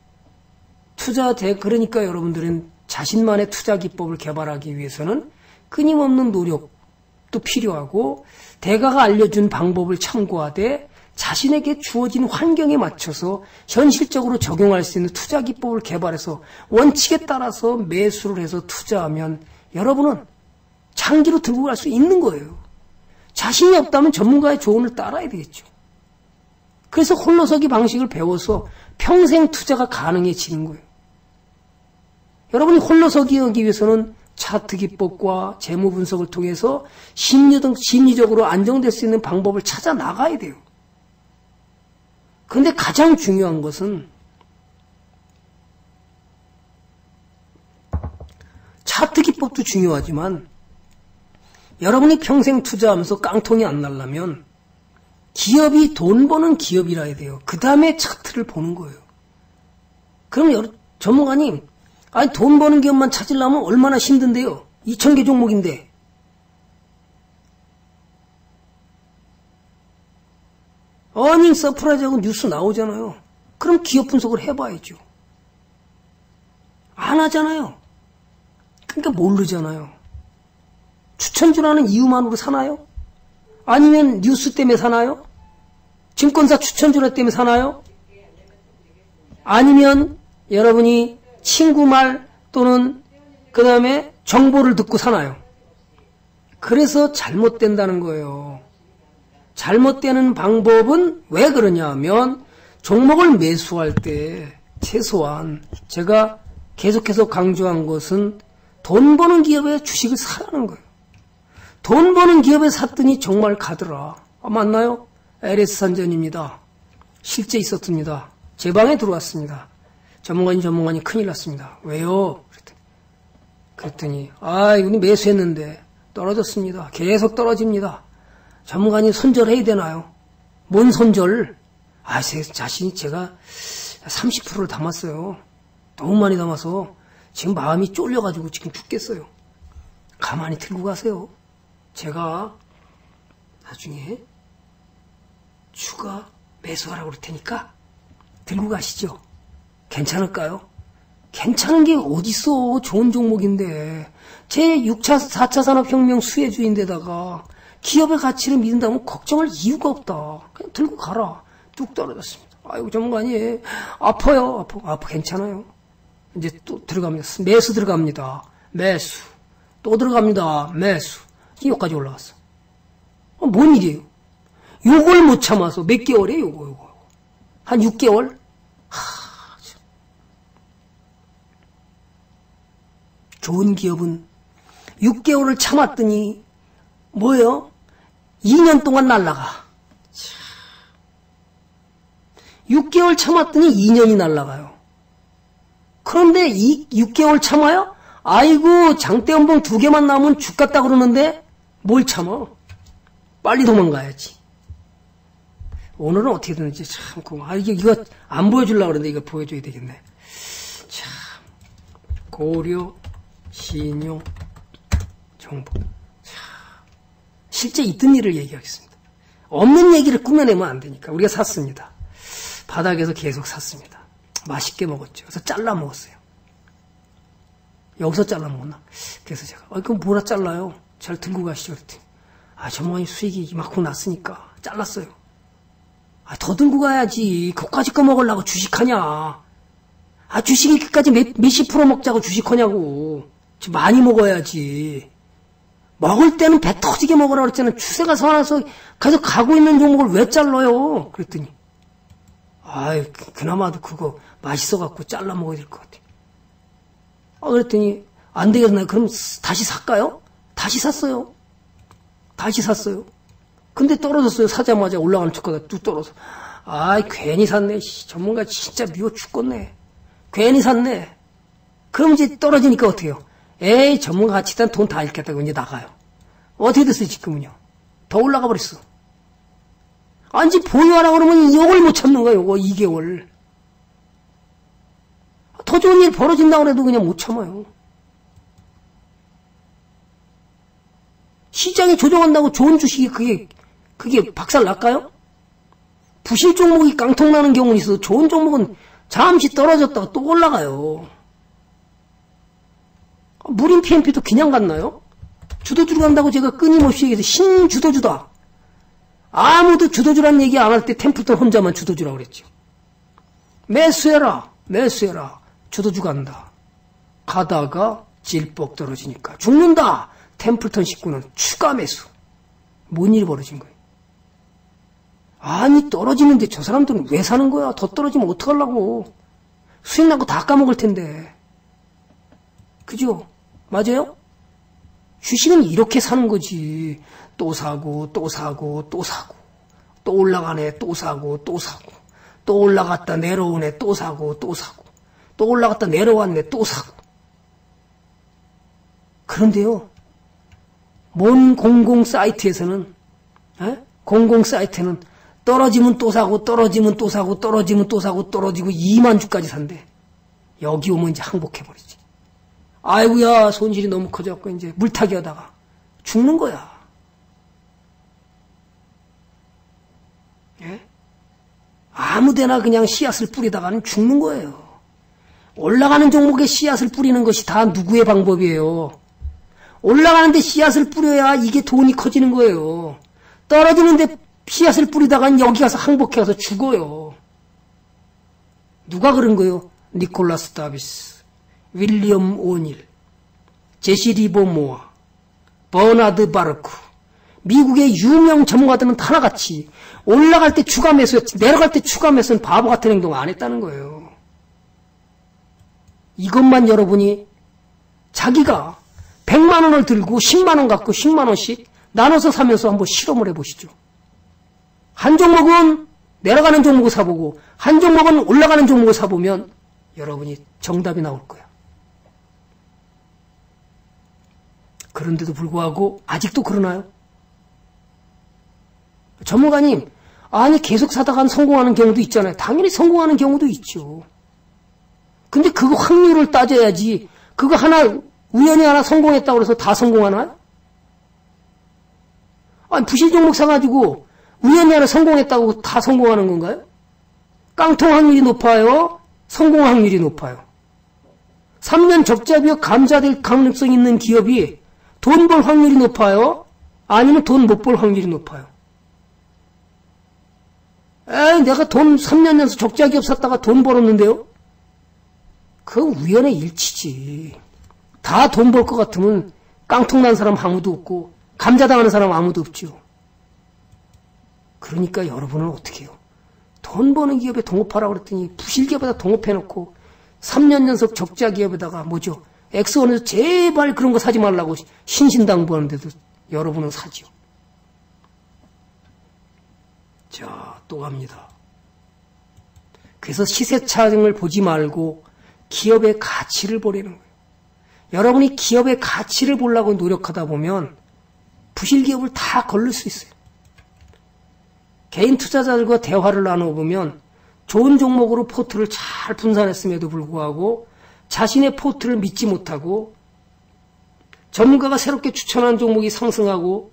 투자 대 그러니까 여러분들은 자신만의 투자 기법을 개발하기 위해서는 끊임없는 노력도 필요하고 대가가 알려준 방법을 참고하되 자신에게 주어진 환경에 맞춰서 현실적으로 적용할 수 있는 투자 기법을 개발해서 원칙에 따라서 매수를 해서 투자하면 여러분은 장기로 들고 갈 수 있는 거예요. 자신이 없다면 전문가의 조언을 따라야 되겠죠. 그래서 홀로서기 방식을 배워서 평생 투자가 가능해지는 거예요. 여러분이 홀로서기 하기 위해서는 차트 기법과 재무 분석을 통해서 심리적, 심리적으로 안정될 수 있는 방법을 찾아 나가야 돼요. 그런데 가장 중요한 것은 차트 기법도 중요하지만 여러분이 평생 투자하면서 깡통이 안 날라면 기업이 돈 버는 기업이라 해야 돼요. 그 다음에 차트를 보는 거예요. 그럼 전문가님, 아니 돈 버는 기업만 찾으려면 얼마나 힘든데요. 2천 개 종목인데. earning surprise하고 뉴스 나오잖아요. 그럼 기업 분석을 해봐야죠. 안 하잖아요. 그러니까 모르잖아요. 추천주라는 이유만으로 사나요? 아니면 뉴스 때문에 사나요? 증권사 추천주라 때문에 사나요? 아니면 여러분이 친구 말 또는 그 다음에 정보를 듣고 사나요? 그래서 잘못된다는 거예요. 잘못되는 방법은 왜 그러냐 하면 종목을 매수할 때 최소한 제가 계속해서 강조한 것은 돈 버는 기업의 주식을 사라는 거예요. 돈 버는 기업에 샀더니 정말 가더라. 아, 맞나요? LS 산전입니다. 실제 있었습니다. 제 방에 들어왔습니다. 전문가님, 전문가님 큰일 났습니다. 왜요? 그랬더니, 그랬더니 아, 이분이 매수했는데 떨어졌습니다. 계속 떨어집니다. 전문가님 손절해야 되나요? 뭔 손절? 아, 제 자신이 제가 30%를 담았어요. 너무 많이 담아서 지금 마음이 쫄려가지고 지금 죽겠어요. 가만히 들고 가세요. 제가 나중에 추가 매수하라고 그럴 테니까 들고 가시죠. 괜찮을까요? 괜찮은 게 어딨어. 좋은 종목인데. 제 6차, 4차 산업혁명 수혜주인데다가 기업의 가치를 믿는다면 걱정할 이유가 없다. 그냥 들고 가라. 뚝 떨어졌습니다. 아이고, 전문가님. 아파요. 아파. 아파. 괜찮아요. 이제 또 들어갑니다. 매수 들어갑니다. 매수. 또 들어갑니다. 매수. 여기까지 올라갔어. 어, 뭔 일이에요? 요걸 못 참아서 몇 개월에 요거, 요거. 한 6개월? 하, 좋은 기업은 6개월을 참았더니 뭐예요? 2년 동안 날라가. 6개월 참았더니 2년이 날라가요. 그런데 이 6개월 참아요? 아이고 장대연봉 두 개만 나오면 죽겠다 그러는데 뭘 참아? 빨리 도망가야지. 오늘은 어떻게 되는지 참 궁금. 아 이게 이거 안 보여주려고 그러는데 이거 보여줘야 되겠네. 참 고려 신용 정보. 참 실제 있던 일을 얘기하겠습니다. 없는 얘기를 꾸며내면 안 되니까 우리가 샀습니다. 바닥에서 계속 샀습니다. 맛있게 먹었죠. 그래서 잘라 먹었어요. 여기서 잘라 먹었나? 그래서 제가, 아, 그럼 뭐라 잘라요? 잘 들고 가시죠. 그랬더니, 아, 전문가님 수익이 이만큼 났으니까 잘랐어요. 아, 더 들고 가야지. 그까지 꺼먹으려고 주식하냐. 아, 주식이 끝까지 몇, 몇십 프로 먹자고 주식하냐고. 좀 많이 먹어야지. 먹을 때는 배 터지게 먹으라 그랬잖아. 추세가 선해서 계속 가고 있는 종목을 왜 잘라요? 그랬더니, 아이, 그나마도 그거 맛있어갖고 잘라 먹어야 될 것 같아. 아, 그랬더니, 안 되겠나요? 그럼 다시 살까요? 다시 샀어요. 다시 샀어요. 근데 떨어졌어요. 사자마자 올라가는 척하다 뚝 떨어져. 아이, 괜히 샀네. 씨, 전문가 진짜 미워 죽겠네. 괜히 샀네. 그럼 이제 떨어지니까 어떻게 해요? 에이, 전문가 일단 돈 다 잃겠다고 이제 나가요. 어떻게 됐어요, 지금은요? 더 올라가 버렸어. 아니, 보유하라 그러면 이걸 못 참는 거야, 요거, 2개월. 더 좋은 일 벌어진다고 해도 그냥 못 참아요. 시장이 조정한다고 좋은 주식이 그게, 그게 박살 날까요? 부실 종목이 깡통 나는 경우는 있어. 좋은 종목은 잠시 떨어졌다가 또 올라가요. 무림 PMP도 그냥 갔나요? 주도주로 간다고 제가 끊임없이 얘기해서 신주도주다. 아무도 주도주란 얘기 안 할 때 템플턴 혼자만 주도주라고 그랬죠. 매수해라, 매수해라. 주도주 간다. 가다가 질뻑 떨어지니까 죽는다. 템플턴 식구는 추가 매수. 뭔 일이 벌어진 거예요? 아니 떨어지는데 저 사람들은 왜 사는 거야? 더 떨어지면 어떡하려고. 수익 나고 다 까먹을 텐데. 그죠? 맞아요? 주식은 이렇게 사는 거지. 또 사고, 또 사고, 또 사고. 또 올라가네, 또 사고, 또 사고. 또 올라갔다 내려오네, 또 사고, 또 사고. 또 올라갔다 내려왔네, 또 사고. 그런데요, 뭔 공공 사이트에서는, 에? 공공 사이트는 떨어지면 또 사고, 떨어지면 또 사고, 떨어지면 또 사고, 떨어지고 2만 주까지 산대. 여기 오면 이제 항복해버리지. 아이고야, 손실이 너무 커졌고, 이제 물타기 하다가 죽는 거야. 예? 아무데나 그냥 씨앗을 뿌리다가는 죽는 거예요. 올라가는 종목에 씨앗을 뿌리는 것이 다 누구의 방법이에요. 올라가는데 씨앗을 뿌려야 이게 돈이 커지는 거예요. 떨어지는데 씨앗을 뿌리다간 여기 가서 항복해 가서 죽어요. 누가 그런 거요? 니콜라스 다비스, 윌리엄 오닐, 제시 리버모어, 버나드 바루크, 미국의 유명 전문가들은 하나같이 올라갈 때 추가 매수, 내려갈 때 추가 매수는 바보 같은 행동 안 했다는 거예요. 이것만 여러분이 자기가 100만 원을 들고 10만 원 갖고 10만 원씩 나눠서 사면서 한번 실험을 해보시죠. 한 종목은 내려가는 종목을 사보고 한 종목은 올라가는 종목을 사보면 여러분이 정답이 나올 거야. 그런데도 불구하고 아직도 그러나요? 전문가님, 아니 계속 사다가 성공하는 경우도 있잖아요. 당연히 성공하는 경우도 있죠. 근데 그거 확률을 따져야지. 그거 하나 우연히 하나 성공했다고 해서 다 성공하나요? 아니 부실 종목 사가지고 우연히 하나 성공했다고 다 성공하는 건가요? 깡통 확률이 높아요? 성공 확률이 높아요. 3년 적자비어 감자될 가능성 있는 기업이 돈 벌 확률이 높아요? 아니면 돈 못 벌 확률이 높아요? 에이, 내가 돈 3년 연속 적자 기업 샀다가 돈 벌었는데요? 그건 우연의 일치지. 다 돈 벌 것 같으면 깡통 난 사람 아무도 없고, 감자당하는 사람 아무도 없죠. 그러니까 여러분은 어떻게 해요? 돈 버는 기업에 동업하라고 그랬더니 부실기업에다 동업해놓고 3년 연속 적자 기업에다가 뭐죠? 엑스원에서 제발 그런 거 사지 말라고 신신당부하는데도 여러분은 사지요. 자, 또 갑니다. 그래서 시세 차등을 보지 말고 기업의 가치를 보려는 거예요. 여러분이 기업의 가치를 보려고 노력하다 보면 부실 기업을 다 걸릴 수 있어요. 개인 투자자들과 대화를 나눠보면 좋은 종목으로 포트를 잘 분산했음에도 불구하고 자신의 포트를 믿지 못하고 전문가가 새롭게 추천한 종목이 상승하고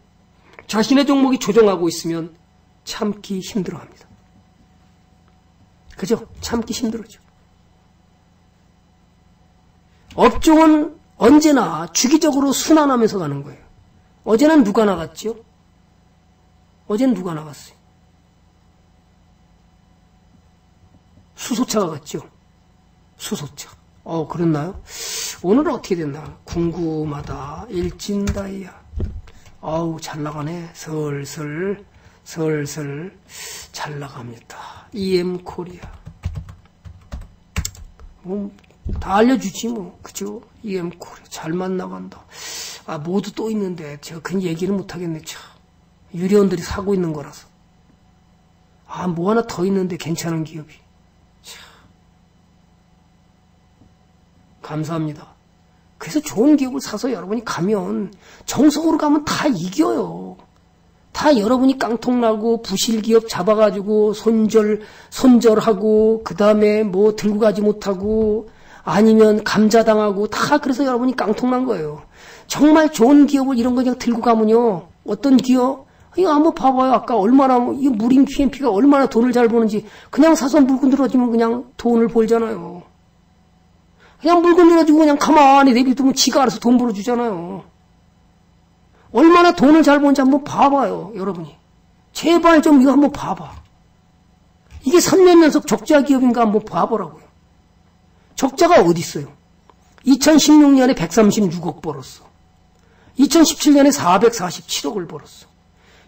자신의 종목이 조정하고 있으면 참기 힘들어 합니다. 그죠? 참기 힘들어죠. 업종은 언제나 주기적으로 순환하면서 가는 거예요. 어제는 누가 나갔죠? 어제는 누가 나갔어요? 수소차가 갔죠? 수소차. 어, 그랬나요? 오늘은 어떻게 됐나? 궁금하다. 일진다이야. 아우, 잘 나가네. 슬슬. 슬슬 잘 나갑니다. EM 코리아. 뭐, 다 알려주지 뭐. 그죠? EM 코리아. 잘 만 나간다. 아, 모두 또 있는데, 제가 그 얘기를 못하겠네, 참. 유리원들이 사고 있는 거라서. 아, 뭐 하나 더 있는데 괜찮은 기업이. 감사합니다. 그래서 좋은 기업을 사서 여러분이 가면, 정석으로 가면 다 이겨요. 다 여러분이 깡통나고 부실기업 잡아가지고 손절, 손절하고, 그 다음에 뭐 들고 가지 못하고, 아니면 감자당하고, 다 그래서 여러분이 깡통난 거예요. 정말 좋은 기업을 이런 거 그냥 들고 가면요. 어떤 기업? 이거 한번 봐봐요. 아까 얼마나, 이 무림 PMP가 얼마나 돈을 잘 버는지, 그냥 사서 물건 들어지면 그냥 돈을 벌잖아요. 그냥 물건 들어지고 그냥 가만히 내비두면 지가 알아서 돈 벌어주잖아요. 얼마나 돈을 잘 버는지 한번 봐봐요, 여러분이. 제발 좀 이거 한번 봐봐. 이게 3년 연속 적자 기업인가 한번 봐보라고요. 적자가 어디 있어요? 2016년에 136억 벌었어. 2017년에 447억을 벌었어.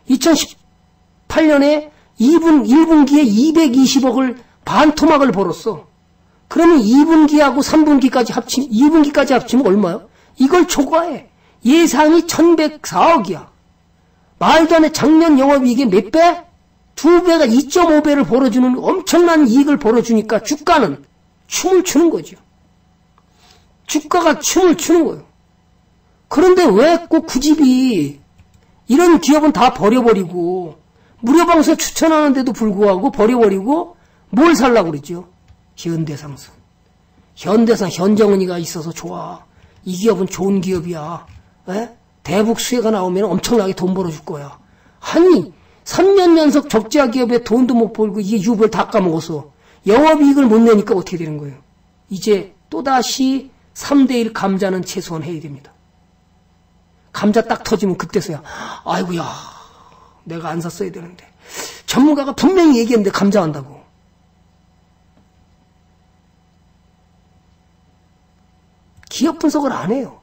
2018년에 2분, 1분기에 220억을 반토막을 벌었어. 그러면 2분기하고 3분기까지 합치면, 2분기까지 합치면 얼마요? 이걸 초과해. 예상이 1104억이야. 말도 안 해. 작년 영업이익이 몇 배? 두 배가 2.5배를 벌어주는 엄청난 이익을 벌어주니까 주가는 춤을 추는 거죠. 주가가 춤을 추는 거예요. 그런데 왜 꼭 구집이 이런 기업은 다 버려버리고 무료 방송 추천하는데도 불구하고 버려버리고 뭘 살라고 그러죠? 현대상선. 현대상 현정은이가 있어서 좋아. 이 기업은 좋은 기업이야. 에? 대북 수혜가 나오면 엄청나게 돈 벌어줄 거야. 아니, 3년 연속 적자 기업에 돈도 못 벌고 이게 유불 다 까먹어서 영업이익을 못 내니까 어떻게 되는 거예요? 이제 또다시 3대1 감자는 최소한 해야 됩니다. 감자 딱 터지면 그때서야, 아이고야, 내가 안 샀어야 되는데. 전문가가 분명히 얘기했는데 감자 한다고. 기업 분석을 안 해요.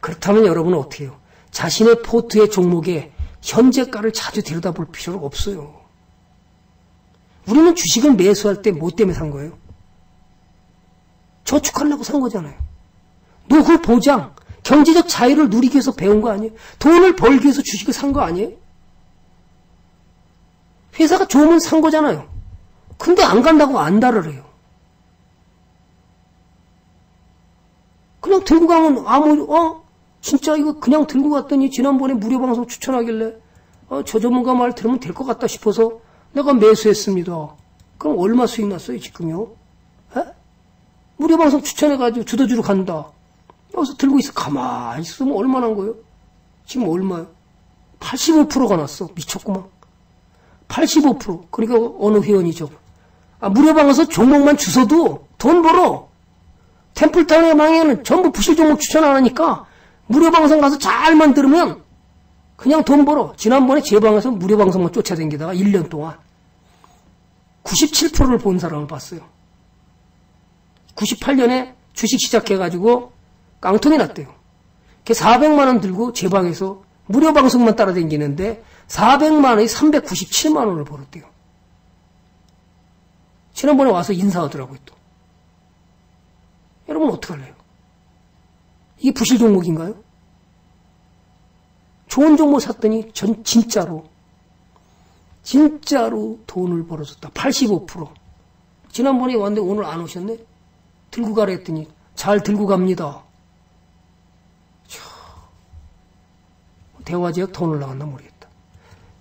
그렇다면 여러분은 어떻게 해요? 자신의 포트의 종목에 현재가를 자주 들여다볼 필요가 없어요. 우리는 주식을 매수할 때 뭐 때문에 산 거예요? 저축하려고 산 거잖아요. 노후 보장, 경제적 자유를 누리기 위해서 배운 거 아니에요? 돈을 벌기 위해서 주식을 산 거 아니에요? 회사가 좋으면 산 거잖아요. 근데 안 간다고 안달을 해요. 그냥 들고 가면 아무 어 진짜 이거 그냥 들고 갔더니 지난번에 무료 방송 추천하길래 어, 저 전문가 말 들으면 될 것 같다 싶어서 내가 매수했습니다. 그럼 얼마 수익 났어요 지금요? 에? 무료 방송 추천해가지고 주도주로 간다. 여기서 들고 있어 가만히 있으면 얼마 난 거예요? 지금 얼마요? 85%가 났어 미쳤구만. 85% 그러니까 어느 회원이죠? 아, 무료 방에서 종목만 주서도 돈 벌어. 템플타운의 망에는 전부 부실 종목 추천 안 하니까 무료 방송 가서 잘만 들으면 그냥 돈 벌어. 지난번에 제 방에서 무료 방송만 쫓아다니다가 1년 동안 97%를 본 사람을 봤어요. 98년에 주식 시작해가지고 깡통이 났대요. 걔 400만 원 들고 제 방에서 무료 방송만 따라다니는데 400만 원이 397만 원을 벌었대요. 지난번에 와서 인사하더라고요, 또. 여러분 어떡할래요? 이게 부실 종목인가요? 좋은 종목 샀더니 전 진짜로 진짜로 돈을 벌어줬다. 85%. 지난번에 왔는데 오늘 안 오셨네? 들고 가라 했더니 잘 들고 갑니다. 대화 지역 돈을 나갔나 모르겠다.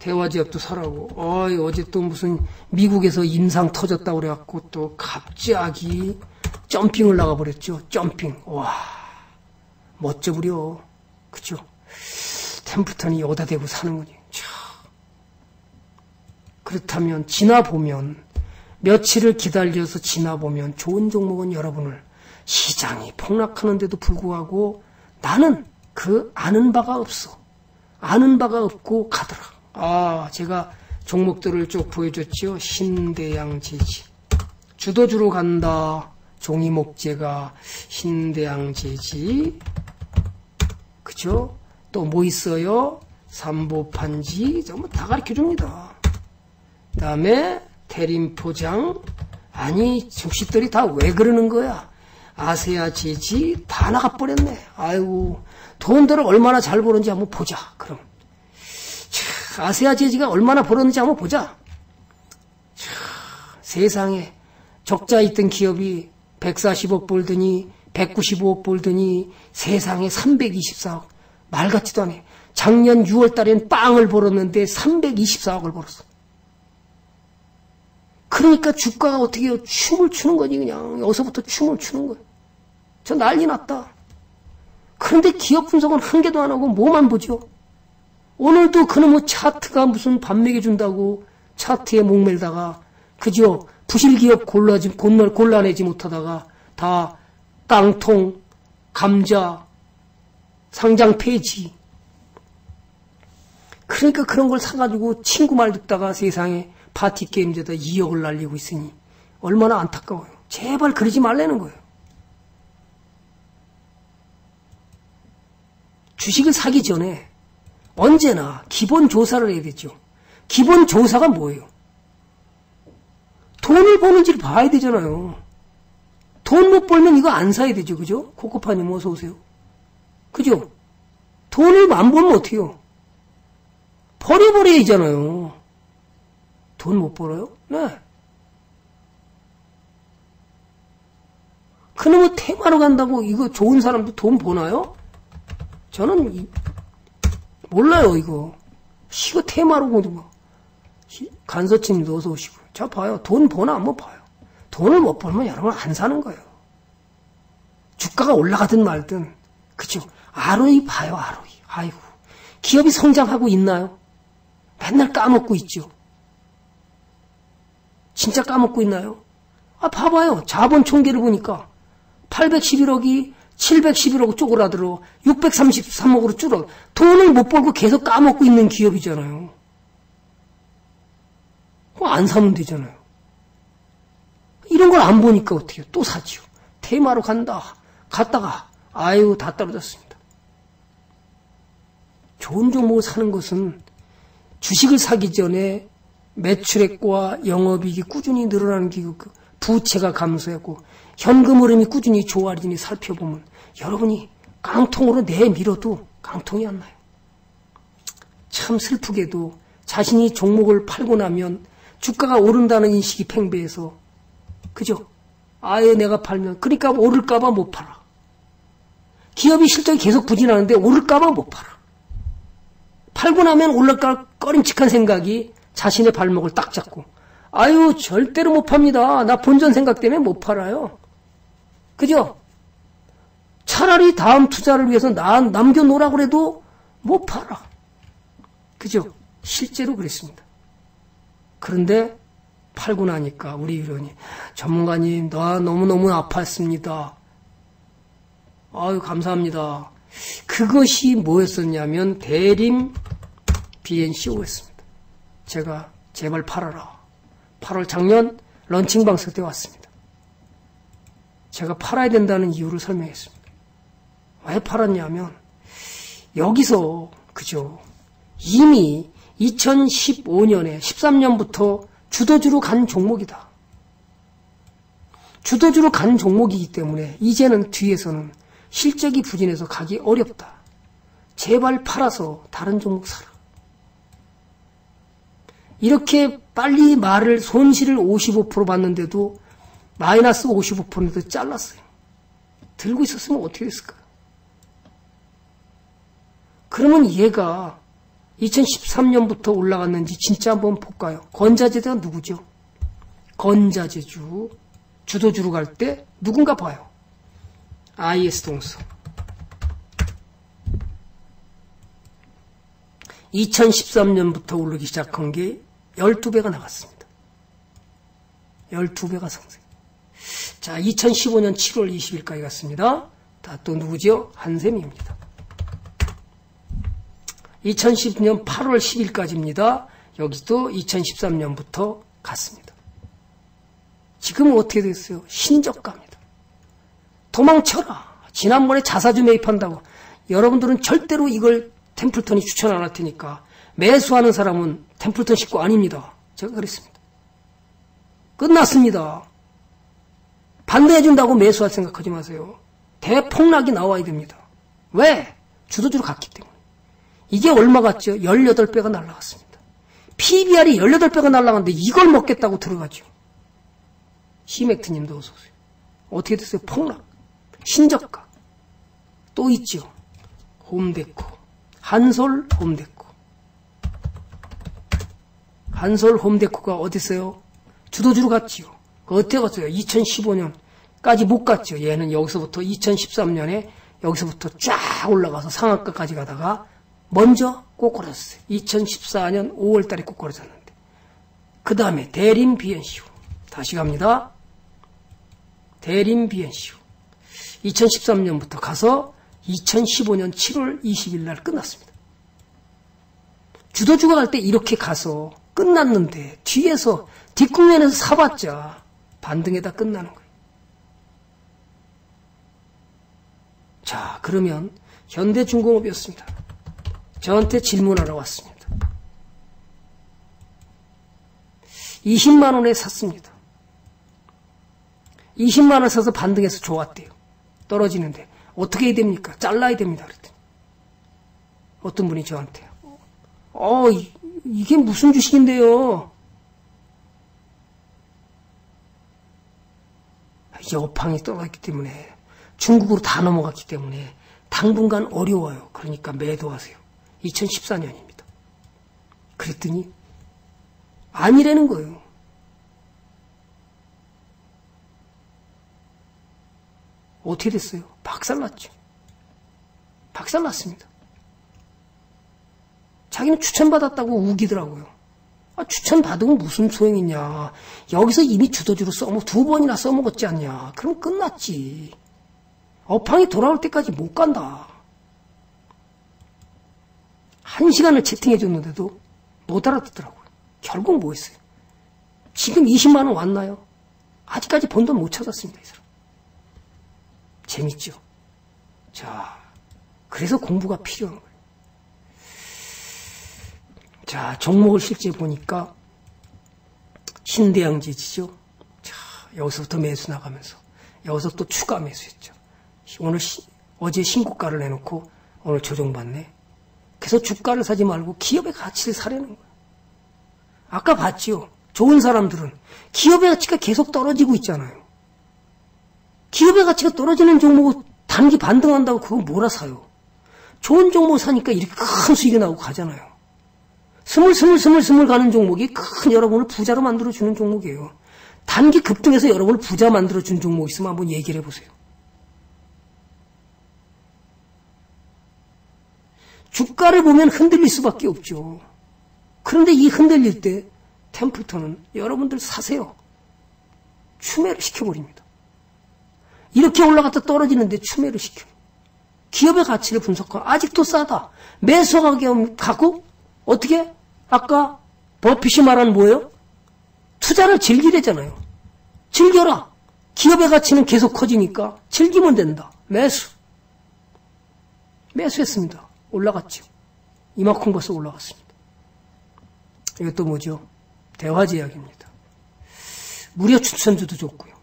대화 지역도 사라고. 어이, 어제 또 무슨 미국에서 임상 터졌다고 그래갖고 또 갑자기 점핑을 나가버렸죠. 점핑. 와, 멋져 부려. 그죠? 템플턴이 여기다 대고 사는 거지. 참. 그렇다면 지나보면 며칠을 기다려서 지나보면 좋은 종목은 여러분을 시장이 폭락하는데도 불구하고 나는 그 아는 바가 없어. 아는 바가 없고 가더라. 아, 제가 종목들을 쭉 보여줬지요. 신대양 제지. 주도주로 간다. 종이목재가 흰대양 제지. 그죠? 또 뭐 있어요? 삼보판지. 전부 다 가르쳐 줍니다. 그 다음에 대림포장. 아니, 즉시들이 다 왜 그러는 거야? 아세아 제지 다 나가버렸네. 아이고, 돈들을 얼마나 잘 벌었는지 한번 보자. 그럼. 차, 아세아 제지가 얼마나 벌었는지 한번 보자. 차, 세상에 적자 있던 기업이 140억 벌더니 195억 벌더니 세상에 324억 말 같지도 않아. 작년 6월 달엔 빵을 벌었는데 324억을 벌었어. 그러니까 주가가 어떻게 해요? 춤을 추는 거지 그냥 여기서부터 춤을 추는 거예요. 저 난리 났다. 그런데 기업 분석은 한 개도 안 하고 뭐만 보죠? 오늘도 그놈의 차트가 무슨 밥 먹여준다고 차트에 목멜다가 그죠? 부실기업 골라지, 골라, 골라내지 못하다가 다 깡통, 감자, 상장 폐지. 그러니까 그런 걸 사가지고 친구 말 듣다가 세상에 파티 게임제다 2억을 날리고 있으니 얼마나 안타까워요. 제발 그러지 말라는 거예요. 주식을 사기 전에 언제나 기본 조사를 해야 되죠. 기본 조사가 뭐예요? 돈을 버는지를 봐야 되잖아요. 돈 못 벌면 이거 안 사야 되죠. 그죠? 코코파님 어서 오세요. 그죠? 돈을 안 벌면 어떡해요? 버려버려야잖아요. 돈 못 벌어요? 네. 그놈의 테마로 간다고 이거 좋은 사람도 돈 버나요? 저는 이, 몰라요 이거. 이거 테마로 보는 거. 간서치님도 어서 오시고. 자 봐요. 돈 버나 안 못 봐요. 돈을 못 벌면 여러분 안 사는 거예요. 주가가 올라가든 말든 그죠? ROE 봐요 ROE. 아이고 기업이 성장하고 있나요? 맨날 까먹고 있죠. 진짜 까먹고 있나요? 아 봐봐요. 자본 총계를 보니까 811억이 711억 쪼그라들어 633억으로 줄어 돈을 못 벌고 계속 까먹고 있는 기업이잖아요. 안 사면 되잖아요. 이런 걸 안 보니까 어떻게 또 사지요. 테마로 간다. 갔다가 아유 다 떨어졌습니다. 좋은 종목을 사는 것은 주식을 사기 전에 매출액과 영업이익이 꾸준히 늘어나는 기그 부채가 감소했고 현금 흐름이 꾸준히 좋아지니 살펴보면 여러분이 깡통으로 내밀어도 깡통이 안 나요. 참 슬프게도 자신이 종목을 팔고 나면 주가가 오른다는 인식이 팽배해서 그죠? 아예 내가 팔면 그러니까 오를까봐 못 팔아. 기업이 실적이 계속 부진하는데 오를까봐 못 팔아. 팔고 나면 올라갈 꺼림칙한 생각이 자신의 발목을 딱 잡고 아유 절대로 못 팝니다. 나 본전 생각 때문에 못 팔아요. 그죠? 차라리 다음 투자를 위해서 나 남겨놓으라 그래도 못 팔아. 그죠? 실제로 그랬습니다. 그런데 팔고 나니까 우리 의원이 전문가님 나 너무너무 아팠습니다. 아유 감사합니다. 그것이 뭐였었냐면 대림 BNCO였습니다. 제가 제발 팔아라. 8월 작년 런칭 방송 때 왔습니다. 제가 팔아야 된다는 이유를 설명했습니다. 왜 팔았냐면 여기서 그죠 이미 2015년에 13년부터 주도주로 간 종목이다. 주도주로 간 종목이기 때문에 이제는 뒤에서는 실적이 부진해서 가기 어렵다. 제발 팔아서 다른 종목 사라. 이렇게 빨리 말을 손실을 55% 받는데도 마이너스 55%인데 잘랐어요. 들고 있었으면 어떻게 됐을까? 그러면 얘가 2013년부터 올라갔는지 진짜 한번 볼까요? 건자재가 누구죠? 건자재주 주도주로 갈 때 누군가 봐요. IS 동수. 2013년부터 오르기 시작한 게 12배가 나갔습니다. 12배가 상승. 자, 2015년 7월 20일까지 갔습니다. 다 또 누구죠? 한샘입니다. 2010년 8월 10일까지입니다. 여기도 2013년부터 갔습니다. 지금은 어떻게 됐어요? 신저가입니다. 도망쳐라. 지난번에 자사주 매입한다고. 여러분들은 절대로 이걸 템플턴이 추천 안 할 테니까 매수하는 사람은 템플턴 식구 아닙니다. 제가 그랬습니다. 끝났습니다. 반대해준다고 매수할 생각하지 마세요. 대폭락이 나와야 됩니다. 왜? 주도주로 갔기 때문에. 이게 얼마 갔죠? 18배가 날라갔습니다. PBR이 18배가 날라갔는데 이걸 먹겠다고 들어가죠. 시맥트 님도 어서오세요. 어떻게 됐어요? 폭락. 신저가. 또 있죠. 홈데코. 한솔 홈데코. 한솔 홈데코가 어디 있어요? 주도주로 갔지요. 그 어떻게 갔어요? 2015년까지 못 갔죠. 얘는 여기서부터 2013년에 여기서부터 쫙 올라가서 상한가까지 가다가 먼저 꼬꾸라졌어요. 2014년 5월 달에 꼬꾸라졌는데. 그 다음에 대림 비엔시우. 다시 갑니다. 대림 비엔시우. 2013년부터 가서 2015년 7월 20일 날 끝났습니다. 주도주가 갈 때 이렇게 가서 끝났는데 뒤에서 뒷국면에서 사봤자 반등에다 끝나는 거예요. 자, 그러면 현대중공업이었습니다. 저한테 질문하러 왔습니다. 20만 원에 샀습니다. 20만 원 사서 반등해서 좋았대요. 떨어지는데 어떻게 해야 됩니까? 잘라야 됩니다. 그랬더니 어떤 분이 저한테 어 이게 무슨 주식인데요? 이제 업황이 떨어졌기 때문에 중국으로 다 넘어갔기 때문에 당분간 어려워요. 그러니까 매도하세요. 2014년입니다. 그랬더니 아니라는 거예요. 어떻게 됐어요? 박살났죠. 박살났습니다. 자기는 추천받았다고 우기더라고요. 아, 추천받으면 무슨 소용이냐. 여기서 이미 주도주로 써먹, 두 번이나 써먹었지 않냐. 그럼 끝났지. 업황이 돌아올 때까지 못 간다. 한 시간을 채팅해줬는데도 못 알아듣더라고요. 결국 뭐 했어요? 지금 20만원 왔나요? 아직까지 번돈못 찾았습니다, 이 사람. 재밌죠? 자, 그래서 공부가 필요한 거예요. 자, 종목을 실제 보니까 신대양 지지죠. 자, 여기서부터 매수 나가면서 여기서 또 추가 매수했죠. 오늘 시, 어제 신고가를 내놓고 오늘 조정받네. 그래서 주가를 사지 말고 기업의 가치를 사려는 거예요. 아까 봤지요. 좋은 사람들은 기업의 가치가 계속 떨어지고 있잖아요. 기업의 가치가 떨어지는 종목을 단기 반등한다고 그거 뭐라 사요? 좋은 종목 사니까 이렇게 큰 수익이 나오고 가잖아요. 스물 스물 스물 스물 가는 종목이 큰 여러분을 부자로 만들어주는 종목이에요. 단기 급등해서 여러분을 부자 만들어준 종목 있으면 한번 얘기를 해보세요. 주가를 보면 흔들릴 수밖에 없죠. 그런데 이 흔들릴 때 템플턴은 여러분들 사세요. 추매를 시켜버립니다. 이렇게 올라갔다 떨어지는데 추매를 시켜. 기업의 가치를 분석하고 아직도 싸다. 매수하게 가고 어떻게? 아까 버핏이 말한 뭐예요? 투자를 즐기래잖아요. 즐겨라. 기업의 가치는 계속 커지니까 즐기면 된다. 매수. 매수했습니다. 올라갔죠. 이만큼 벌써 올라갔습니다. 이것도 뭐죠? 대화제약입니다. 무료 추천주도 좋고요.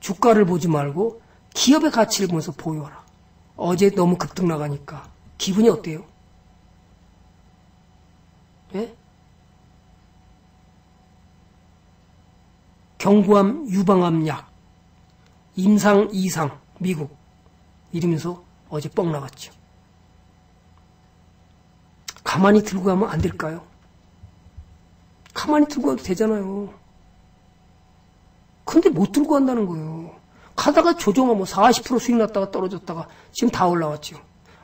주가를 보지 말고 기업의 가치를 보면서 보유하라. 어제 너무 급등 나가니까 기분이 어때요? 예? 경부암 유방암 약 임상 이상 미국 이러면서 어제 뻥 나갔죠. 가만히 들고 가면 안 될까요? 가만히 들고 가도 되잖아요. 근데 못 들고 간다는 거예요. 가다가 조정하면 40% 수익 났다가 떨어졌다가 지금 다 올라왔죠.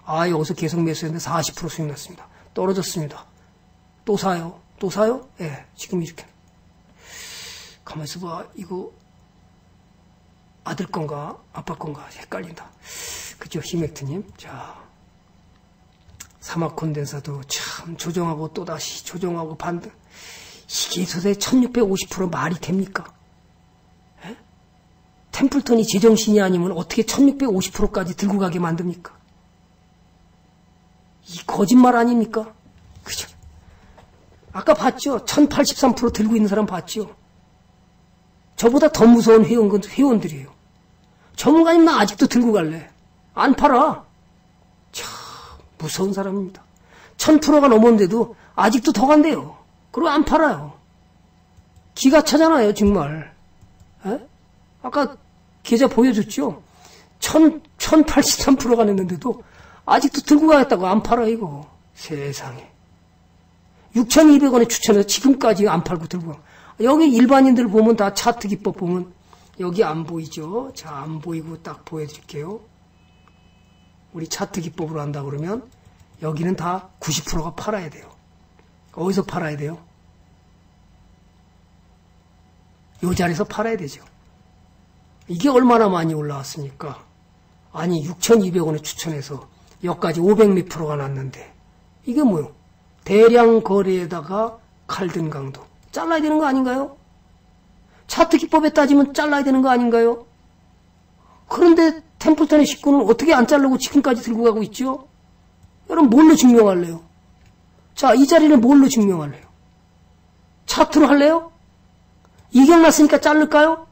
아, 여기서 계속 매수했는데 40% 수익 났습니다. 떨어졌습니다. 또 사요? 또 사요? 예, 네, 지금 이렇게. 가만있어 봐. 이거 아들 건가? 아빠 건가? 헷갈린다. 그죠? 히맥트님. 자. 사막 콘덴사도 참 조정하고 또다시 조정하고 반등. 이게 도대체 1650% 말이 됩니까? 에? 템플턴이 제정신이 아니면 어떻게 1650%까지 들고 가게 만듭니까? 이 거짓말 아닙니까? 그죠? 아까 봤죠? 1083% 들고 있는 사람 봤죠? 저보다 더 무서운 회원건 회원들이에요. 전문가님 나 아직도 들고 갈래. 안 팔아. 참 무서운 사람입니다. 1000%가 넘었는데도 아직도 더 간대요. 그리고 안 팔아요. 기가 차잖아요, 정말. 에? 아까 계좌 보여줬죠? 1000, 1083%가 냈는데도 아직도 들고 가겠다고 안 팔아, 이거. 세상에. 6,200원에 추천해서 지금까지 안 팔고 들고 가. 여기 일반인들 보면 다 차트 기법 보면 여기 안 보이죠? 자, 안 보이고 딱 보여드릴게요. 우리 차트 기법으로 한다 그러면 여기는 다 90%가 팔아야 돼요. 어디서 팔아야 돼요? 요 자리에서 팔아야 되죠. 이게 얼마나 많이 올라왔습니까? 아니 6,200원에 추천해서 여기까지 500 몇 프로가 났는데 이게 뭐요? 대량 거래에다가 칼든 강도 잘라야 되는 거 아닌가요? 차트 기법에 따지면 잘라야 되는 거 아닌가요? 그런데 템플턴의 식구는 어떻게 안 자르고 지금까지 들고 가고 있죠? 여러분 뭘로 증명할래요? 자, 이 자리는 뭘로 증명할래요? 차트로 할래요? 이격 났으니까 자를까요?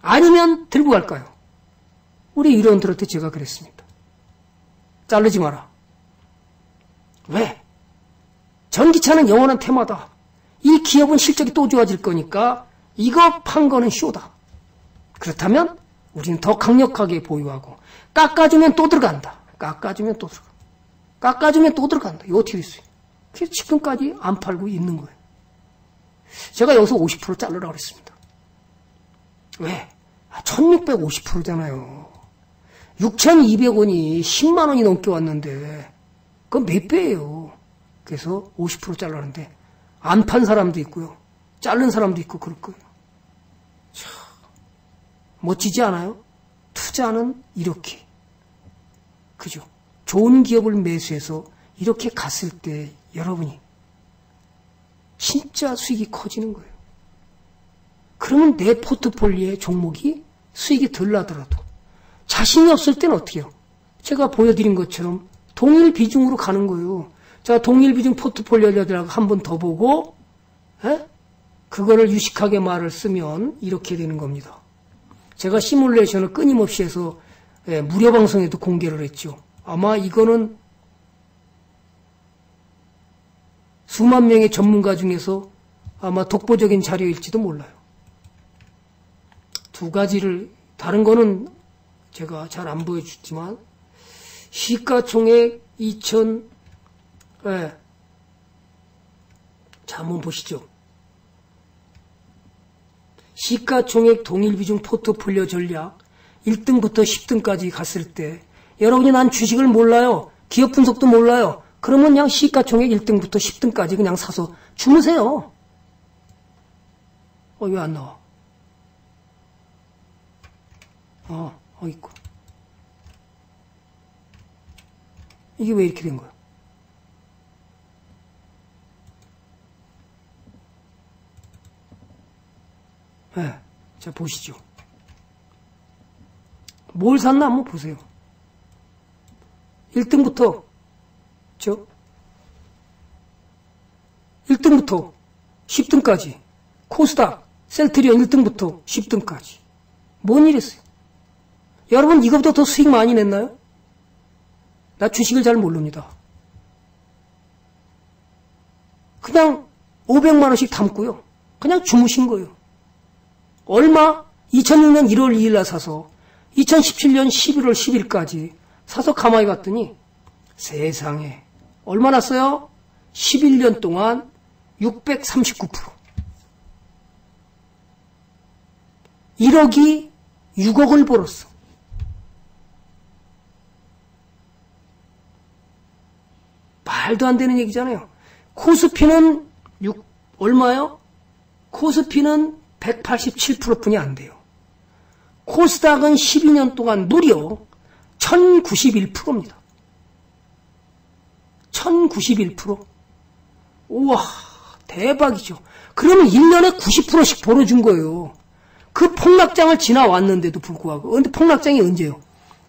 아니면 들고 갈까요? 우리 위원들한테 제가 그랬습니다. 자르지 마라. 왜? 전기차는 영원한 테마다. 이 기업은 실적이 또 좋아질 거니까 이거 판 거는 쇼다. 그렇다면 우리는 더 강력하게 보유하고 깎아주면 또 들어간다. 깎아주면 또 들어간다. 깎아주면 또 들어간다. 이거 어떻게 됐어요? 그래서 지금까지 안 팔고 있는 거예요. 제가 여기서 50% 자르라고 그랬습니다. 왜? 1650%잖아요. 아, 6200원이 10만원이 넘게 왔는데, 그건 몇 배예요. 그래서 50% 잘라는데, 안 판 사람도 있고요. 자른 사람도 있고 그럴 거예요. 참, 멋지지 않아요? 투자는 이렇게. 그죠? 좋은 기업을 매수해서 이렇게 갔을 때 여러분이 진짜 수익이 커지는 거예요. 그러면 내 포트폴리오의 종목이 수익이 덜 나더라도 자신이 없을 때는 어떻게 해요? 제가 보여드린 것처럼 동일 비중으로 가는 거예요. 자, 동일 비중 포트폴리오를 한번 더 보고, 에? 그거를 유식하게 말을 쓰면 이렇게 되는 겁니다. 제가 시뮬레이션을 끊임없이 해서 예, 무료 방송에도 공개를 했죠. 아마 이거는 수만 명의 전문가 중에서 아마 독보적인 자료일지도 몰라요. 두 가지를 다른 거는 제가 잘 안 보여주지만 시가총액 2000 예. 자 한번 보시죠. 시가총액 동일비중 포트폴리오 전략 1등부터 10등까지 갔을 때 여러분이 난 주식을 몰라요. 기업 분석도 몰라요. 그러면 그냥 시가총액 1등부터 10등까지 그냥 사서 주무세요. 어, 왜 안 나와? 어, 어, 있고. 이게 왜 이렇게 된 거야? 네, 자, 보시죠. 뭘 샀나 한번 보세요. 1등부터, 저, 1등부터 10등까지, 코스닥, 셀트리온 1등부터 10등까지. 뭔 일이었어요? 여러분, 이것보다 더 수익 많이 냈나요? 나 주식을 잘 모릅니다. 그냥 500만 원씩 담고요. 그냥 주무신 거예요. 얼마? 2006년 1월 2일 날 사서 2017년 11월 10일까지 사서 가만히 봤더니 세상에 얼마 났어요? 11년 동안 639%. 1억이 6억을 벌었어. 말도 안 되는 얘기잖아요. 코스피는 6, 얼마요? 코스피는 187%뿐이 안 돼요. 코스닥은 12년 동안 무려 1091%입니다. 1091%? 우와, 대박이죠. 그러면 1년에 90%씩 벌어준 거예요. 그 폭락장을 지나왔는데도 불구하고. 근데 폭락장이 언제요?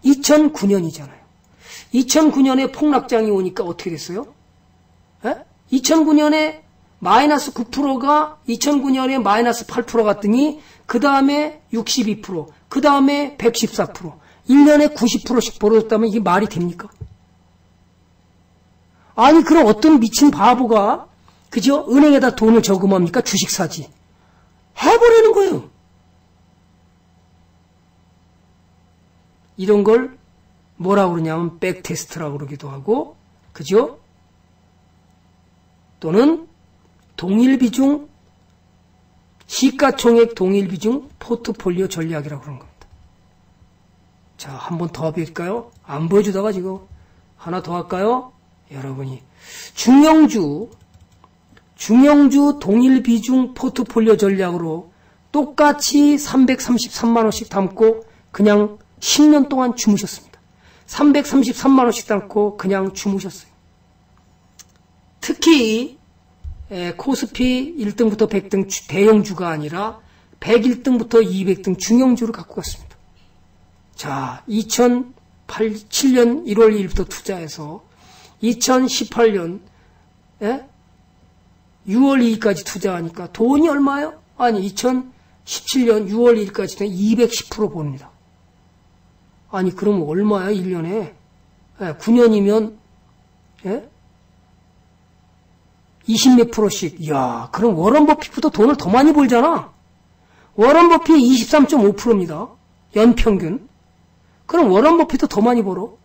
2009년이잖아요. 2009년에 폭락장이 오니까 어떻게 됐어요? 에? 2009년에 마이너스 9%가 2009년에 마이너스 8% 갔더니 그 다음에 62%, 그 다음에 114%, 1년에 90%씩 벌어졌다면 이게 말이 됩니까? 아니 그럼 어떤 미친 바보가 그죠? 은행에다 돈을 저금합니까? 주식 사지. 해버리는 거예요. 이런 걸 뭐라고 그러냐면 백테스트라고 그러기도 하고 그죠? 또는 동일 비중 시가총액 동일 비중 포트폴리오 전략이라고 그런 겁니다. 자, 한 번 더 볼까요? 안 보여주다가 지금 하나 더 할까요? 여러분이 중형주 중형주 동일 비중 포트폴리오 전략으로 똑같이 333만 원씩 담고 그냥 10년 동안 주무셨습니다. 333만 원씩 담고 그냥 주무셨어요. 특히 코스피 1등부터 100등 대형주가 아니라 101등부터 200등 중형주를 갖고 갔습니다. 자, 2007년 1월 1일부터 투자해서 2018년 예? 6월 2일까지 투자하니까 돈이 얼마요? 아니 2017년 6월 2일까지 210% 봅니다. 아니 그럼 얼마야 1년에? 예, 9년이면 예? 20몇 프로씩. 이야, 그럼 워런 버핏보다 돈을 더 많이 벌잖아. 워런 버핏 23.5%입니다. 연평균. 그럼 워런 버핏도 더 많이 벌어.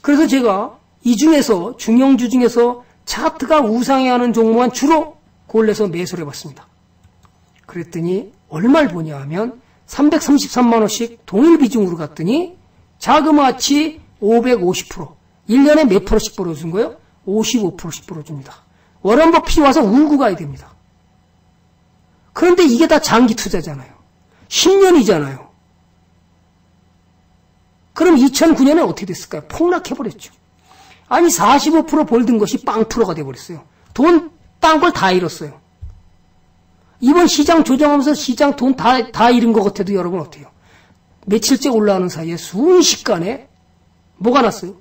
그래서 제가 이 중에서 중형주 중에서 차트가 우상해하는 종목만 주로 골라서 매수를 해봤습니다. 그랬더니 얼마를 보냐 하면 333만 원씩 동일 비중으로 갔더니 자그마치 550%. 1년에 몇 프로씩 벌어준 거예요? 55%씩 벌어줍니다. 워런 버핏이 와서 울고 가야 됩니다. 그런데 이게 다 장기 투자잖아요. 10년이잖아요. 그럼 2009년에 어떻게 됐을까요? 폭락해버렸죠. 아니 45% 벌던 것이 빵 프로가 돼버렸어요. 돈 딴 걸 다 잃었어요. 이번 시장 조정하면서 시장 돈 다, 다 잃은 것 같아도 여러분 어때요? 며칠째 올라오는 사이에 순식간에 뭐가 났어요?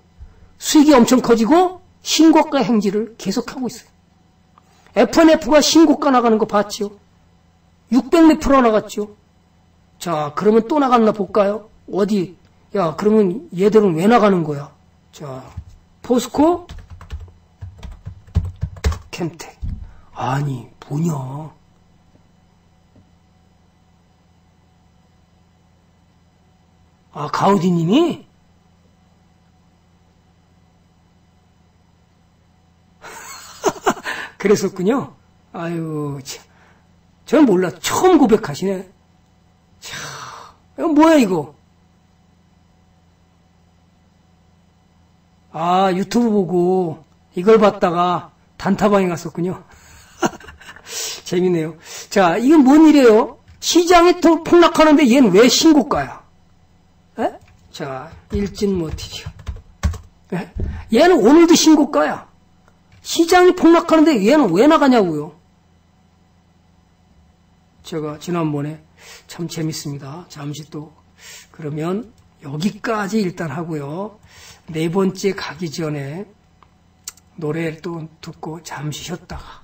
수익이 엄청 커지고 신고가 행지를 계속하고 있어요. FNF가 신고가 나가는 거 봤죠? 600몇 프로 나갔죠? 자, 그러면 또 나갔나 볼까요? 어디? 야, 그러면 얘들은 왜 나가는 거야? 자, 포스코 템텍. 아니, 뭐냐. 아, 가우디님이? 그랬었군요. 아유, 참. 저는 몰라. 처음 고백하시네. 참, 이거 뭐야, 이거? 아, 유튜브 보고 이걸 봤다가 단타방에 갔었군요. 재밌네요. 자, 이건 뭔 일이에요? 시장이 더 폭락하는데 얘는 왜 신고가야? 에? 자, 일진 모티죠. 에? 얘는 오늘도 신고가야. 시장이 폭락하는데 얘는 왜 나가냐고요? 제가 지난번에 참 재밌습니다. 잠시 또 그러면 여기까지 일단 하고요. 네 번째 가기 전에 노래를 또 듣고 잠시 쉬었다가